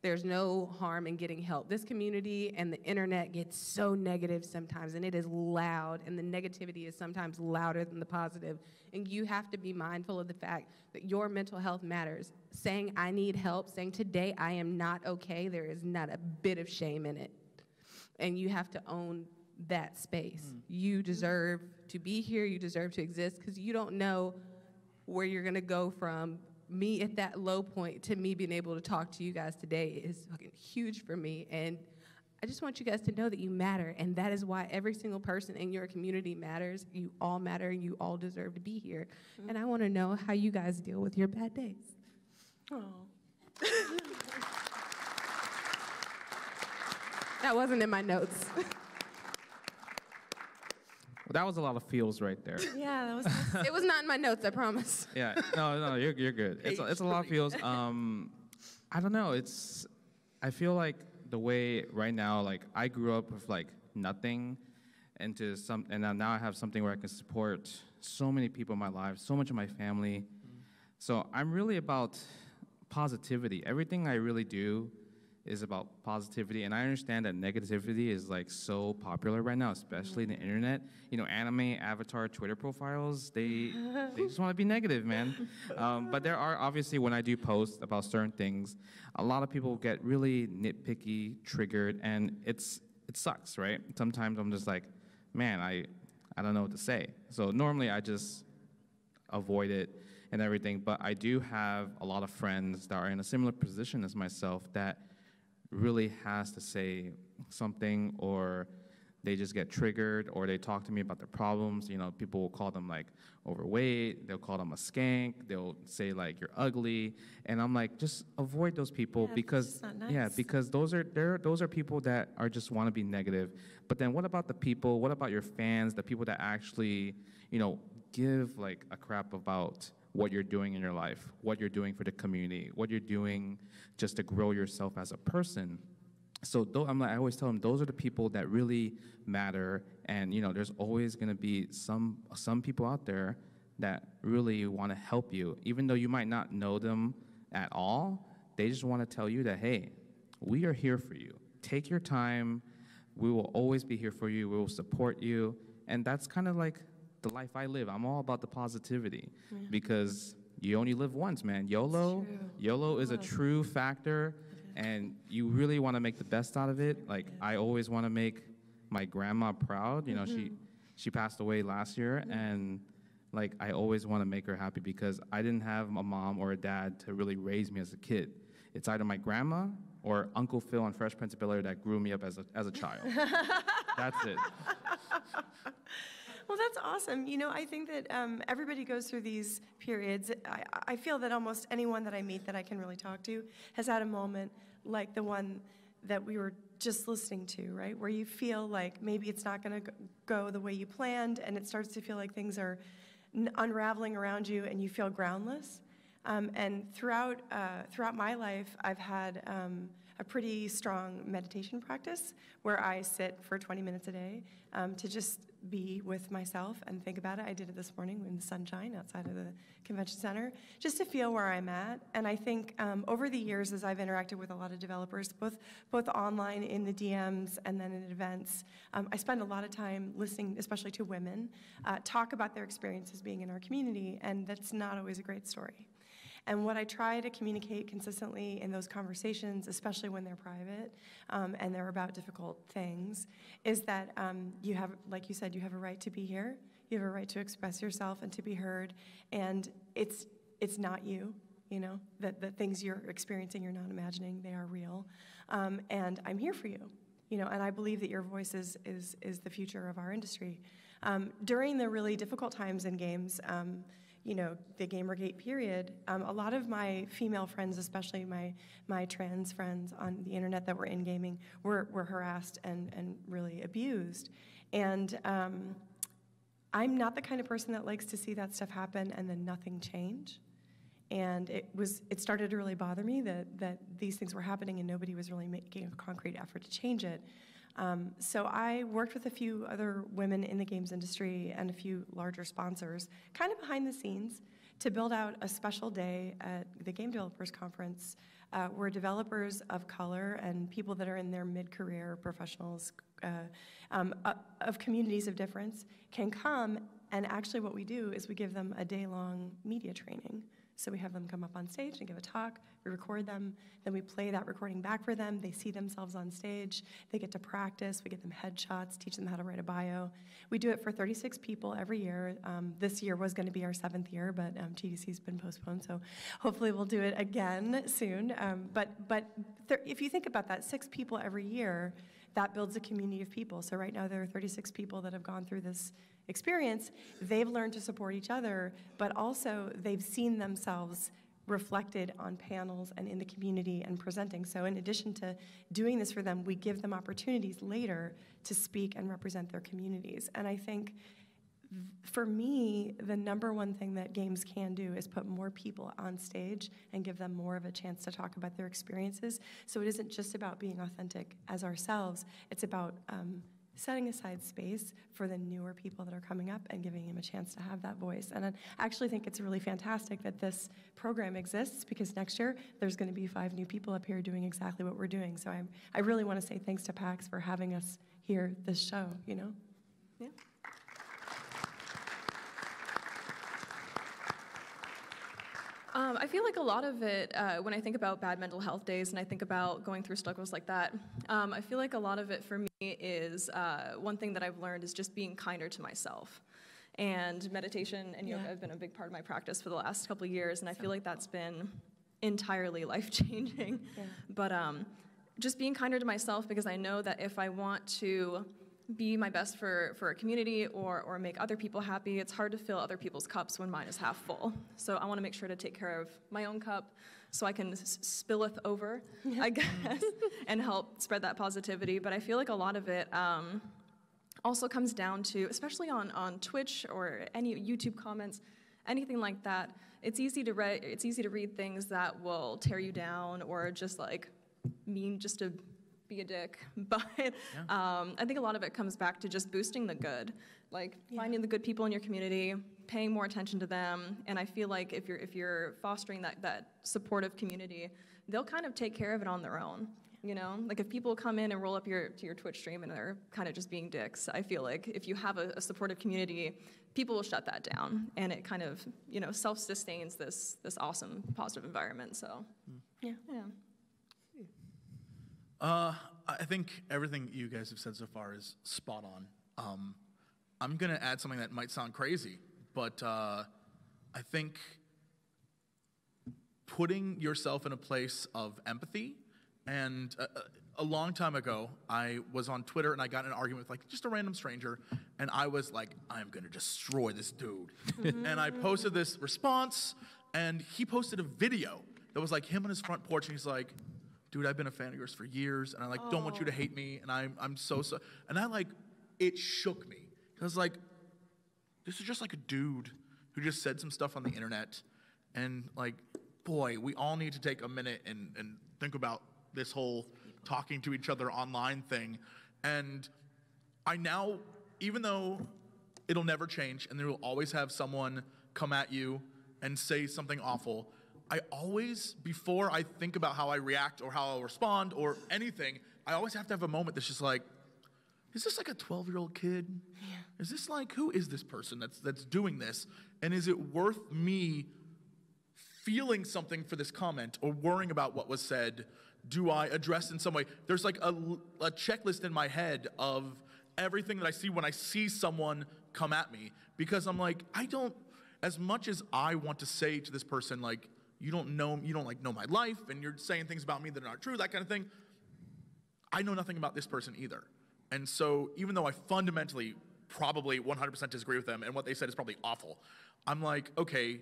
There's no harm in getting help. This community and the internet gets so negative sometimes, and it is loud, and the negativity is sometimes louder than the positive. And you have to be mindful of the fact that your mental health matters. Saying, I need help, saying, today I am not okay, there is not a bit of shame in it. And you have to own that space. Mm. You deserve to be here, you deserve to exist, because you don't know where you're gonna go from me at that low point to me being able to talk to you guys today is fucking huge for me. And I just want you guys to know that you matter, and that is why every single person in your community matters. You all matter, and you all deserve to be here. And I want to know how you guys deal with your bad days. Oh. [LAUGHS] That wasn't in my notes. [LAUGHS] Well, that was a lot of feels right there. [LAUGHS] Yeah, that was. it was not in my notes, I promise. [LAUGHS] Yeah, no, no, you're, you're good. It's a, it's a lot of feels. Um, I don't know. It's, I feel like the way right now, like I grew up with like nothing, into some, and now- now I have something where I can support so many people in my life, so much of my family. So I'm really about positivity. Everything I really do is about positivity, and I understand that negativity is like so popular right now, especially in the internet. You know, anime, avatar, Twitter profiles, they [LAUGHS] they just want to be negative, man. Um, but there are obviously when I do post about certain things, a lot of people get really nitpicky, triggered, and it's it sucks, right? Sometimes I'm just like, man, I I don't know what to say. So normally I just avoid it and everything. But I do have a lot of friends that are in a similar position as myself that really has to say something or they just get triggered or they talk to me about their problems. You know, people will call them like overweight, they'll call them a skank, they'll say like you're ugly. And I'm like, just avoid those people Yeah, because not yeah, because those are they're, those are people that are just want to be negative. But then what about the people? What about your fans? The people that actually, you know, give like a crap about what you're doing in your life, what you're doing for the community, what you're doing just to grow yourself as a person. So I'm like, I always tell them those are the people that really matter, and you know, there's always going to be some some people out there that really want to help you, even though you might not know them at all. They just want to tell you that hey, we are here for you. Take your time. We will always be here for you. We will support you, and that's kind of like the life I live. I'm all about the positivity because you only live once, man. YOLO. YOLO is a true factor, and you really want to make the best out of it. Like I always want to make my grandma proud. You know, she mm-hmm. she passed away last year, and like I always want to make her happy because I didn't have a mom or a dad to really raise me as a kid. It's either my grandma or Uncle Phil on Fresh Prince of Bel Air that grew me up as a as a child. [LAUGHS] That's it. Well, that's awesome. You know, I think that um, everybody goes through these periods. I, I feel that almost anyone that I meet that I can really talk to has had a moment like the one that we were just listening to, right? Where you feel like maybe it's not going to go the way you planned, and it starts to feel like things are unraveling around you, and you feel groundless. Um, and throughout uh, throughout my life, I've had um, a pretty strong meditation practice where I sit for 20 minutes a day um, to just be with myself and think about it. I did it this morning in the sunshine outside of the convention center, just to feel where I'm at. And I think um, over the years, as I've interacted with a lot of developers, both both online in the DMs and then in events, um, I spend a lot of time listening, especially to women, uh, talk about their experiences being in our community, and that's not always a great story. And what I try to communicate consistently in those conversations, especially when they're private um, and they're about difficult things, is that um, you have, like you said, you have a right to be here. You have a right to express yourself and to be heard. And it's it's not you. You know that the things you're experiencing, you're not imagining. They are real. Um, and I'm here for you. You know, and I believe that your voice is is is the future of our industry. Um, during the really difficult times in games. You know, the Gamergate period, um, a lot of my female friends, especially my, my trans friends on the internet that were in gaming, were, were harassed and, and really abused. And um, I'm not the kind of person that likes to see that stuff happen and then nothing change. And it was it started to really bother me that, that these things were happening and nobody was really making a concrete effort to change it. Um, so I worked with a few other women in the games industry and a few larger sponsors, kind of behind the scenes, to build out a special day at the Game Developers Conference uh, where developers of color and people that are in their mid-career professionals uh, um, uh, of communities of difference can come and actually what we do is we give them a day-long media training. So we have them come up on stage and give a talk, we record them, then we play that recording back for them. They see themselves on stage, they get to practice, we get them headshots, teach them how to write a bio. We do it for 36 people every year. Um, this year was going to be our seventh year, but um, GDC's been postponed, so hopefully we'll do it again soon. Um, but but if you think about that, six people every year, that builds a community of people. So right now there are 36 people that have gone through this experience. They've learned to support each other, but also they've seen themselves reflected on panels and in the community and presenting. So in addition to doing this for them, we give them opportunities later to speak and represent their communities. And I think for me, the number one thing that games can do is put more people on stage and give them more of a chance to talk about their experiences. So it isn't just about being authentic as ourselves, it's about um, setting aside space for the newer people that are coming up and giving them a chance to have that voice. And I actually think it's really fantastic that this program exists because next year there's going to be five new people up here doing exactly what we're doing. So I'm, I really want to say thanks to PAX for having us here this show, you know? Yeah. Um, I feel like a lot of it, uh, when I think about bad mental health days and I think about going through struggles like that, um, I feel like a lot of it for me is uh, one thing that I've learned is just being kinder to myself. And meditation and yoga Yeah. have been a big part of my practice for the last couple of years, and I feel like that's been entirely [LAUGHS] life changing. Yeah. But um, just being kinder to myself because I know that if I want to be my best for, for a community or, or make other people happy, it's hard to fill other people's cups when mine is half full. So I want to make sure to take care of my own cup so I can s- spilleth over, I guess, [LAUGHS] and help spread that positivity. But I feel like a lot of it um, also comes down to, especially on, on Twitch or any YouTube comments, anything like that, it's easy to read it's easy to read things that will tear you down or just like mean just to be a dick. [LAUGHS] But um, I think a lot of it comes back to just boosting the good, like finding the good people in your community, paying more attention to them. And I feel like if you're if you're fostering that that supportive community, they'll kind of take care of it on their own. You know, like if people come in and roll up your to your Twitch stream and they're kind of just being dicks, I feel like if you have a, a supportive community, people will shut that down, and it kind of you know self sustains this this awesome positive environment. So, Yeah. yeah. Uh, I think everything you guys have said so far is spot on. Um, I'm gonna add something that might sound crazy, but uh, I think putting yourself in a place of empathy. And uh, uh, a long time ago, I was on Twitter and I got in an argument with like just a random stranger, and I was like, I'm gonna destroy this dude. and I posted this response, and he posted a video that was like him on his front porch, and he's like, dude, I've been a fan of yours for years, and I like don't want you to oh. hate me, and I'm I'm so so, and I like, it shook me. because like, this is just like a dude who just said some stuff on the internet, and like, boy, we all need to take a minute and and think about this whole talking to each other online thing, and I now, even though it'll never change and there will always have someone come at you and say something awful, I always, before I think about how I react or how I'll respond or anything, I always have to have a moment that's just like, is this like a 12 year old kid? Yeah. Is this like, who is this person that's, that's doing this? And is it worth me feeling something for this comment or worrying about what was said? Do I address in some way? There's like a, a checklist in my head of everything that I see when I see someone come at me because I'm like, I don't, as much as I want to say to this person, like, you don't know, you don't like know my life and you're saying things about me that are not true, that kind of thing. I know nothing about this person either. And so, even though I fundamentally probably 100% disagree with them and what they said is probably awful, I'm like, okay,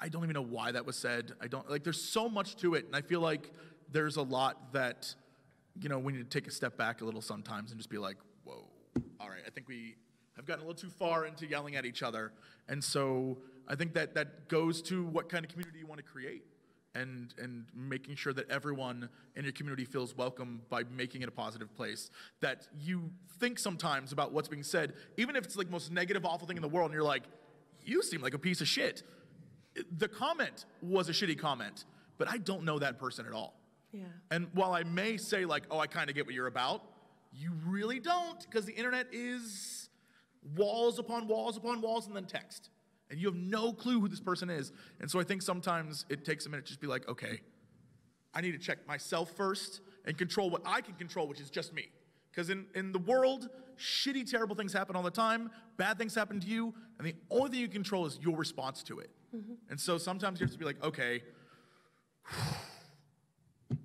I don't even know why that was said. I don't like there's so much to it and I feel like there's a lot that you know, we need to take a step back a little sometimes and just be like, "Whoa. All right, I think we have gotten a little too far into yelling at each other." And so, I think that that goes to what kind of community you want to create and and making sure that everyone in your community feels welcome by making it a positive place that you think sometimes about what's being said even if it's like the most negative awful thing in the world and you're like you seem like a piece of shit. The comment was a shitty comment but i don't know that person at all. Yeah. and while i may say like oh i kind of get what you're about you really don't because the internet is walls upon walls upon walls and then text and you have no clue who this person is. And so I think sometimes it takes a minute to just be like, okay, I need to check myself first and control what I can control, which is just me. Because in, in the world, shitty, terrible things happen all the time, bad things happen to you, and the only thing you control is your response to it. Mm-hmm. And so sometimes you have to be like, okay, [SIGHS]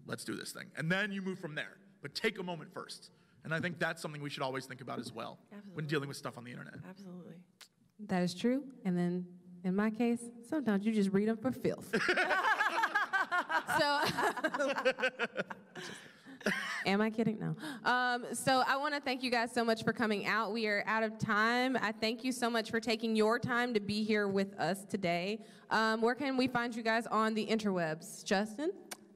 let's do this thing. And then you move from there. but take a moment first. And I think that's something we should always think about as well when dealing with stuff on the internet. Absolutely. That is true. And then in my case, sometimes you just read them for filth. [LAUGHS] so, [LAUGHS] am I kidding? No. Um, so, I want to thank you guys so much for coming out. We are out of time. I thank you so much for taking your time to be here with us today. Um, where can we find you guys on the interwebs? Justin?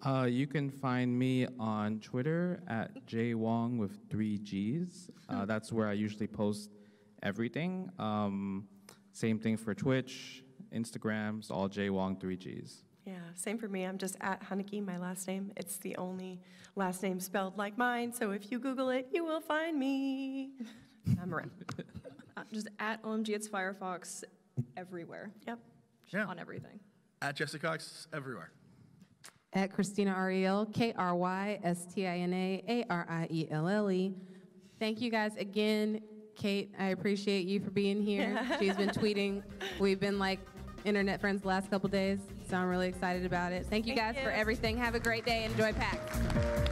Uh, you can find me on Twitter at jwong with three G's. Uh, that's where I usually post everything. Um, same thing for Twitch, Instagrams, all jwong three G's. Yeah, same for me. I'm just at Hunicke, my last name. It's the only last name spelled like mine, so if you Google it, you will find me. [LAUGHS] I'm around. Uh, just at OMG, it's Firefox everywhere, Yep. Yeah. on everything. At Jesse Cox everywhere. At Krystina Arielle, K R Y S T I N A A R I E L L E. Thank you guys again. Kate, I appreciate you for being here. [LAUGHS] She's been tweeting. We've been like internet friends the last couple days, so I'm really excited about it. Thank you Thank guys for everything. Have a great day. Enjoy PAX.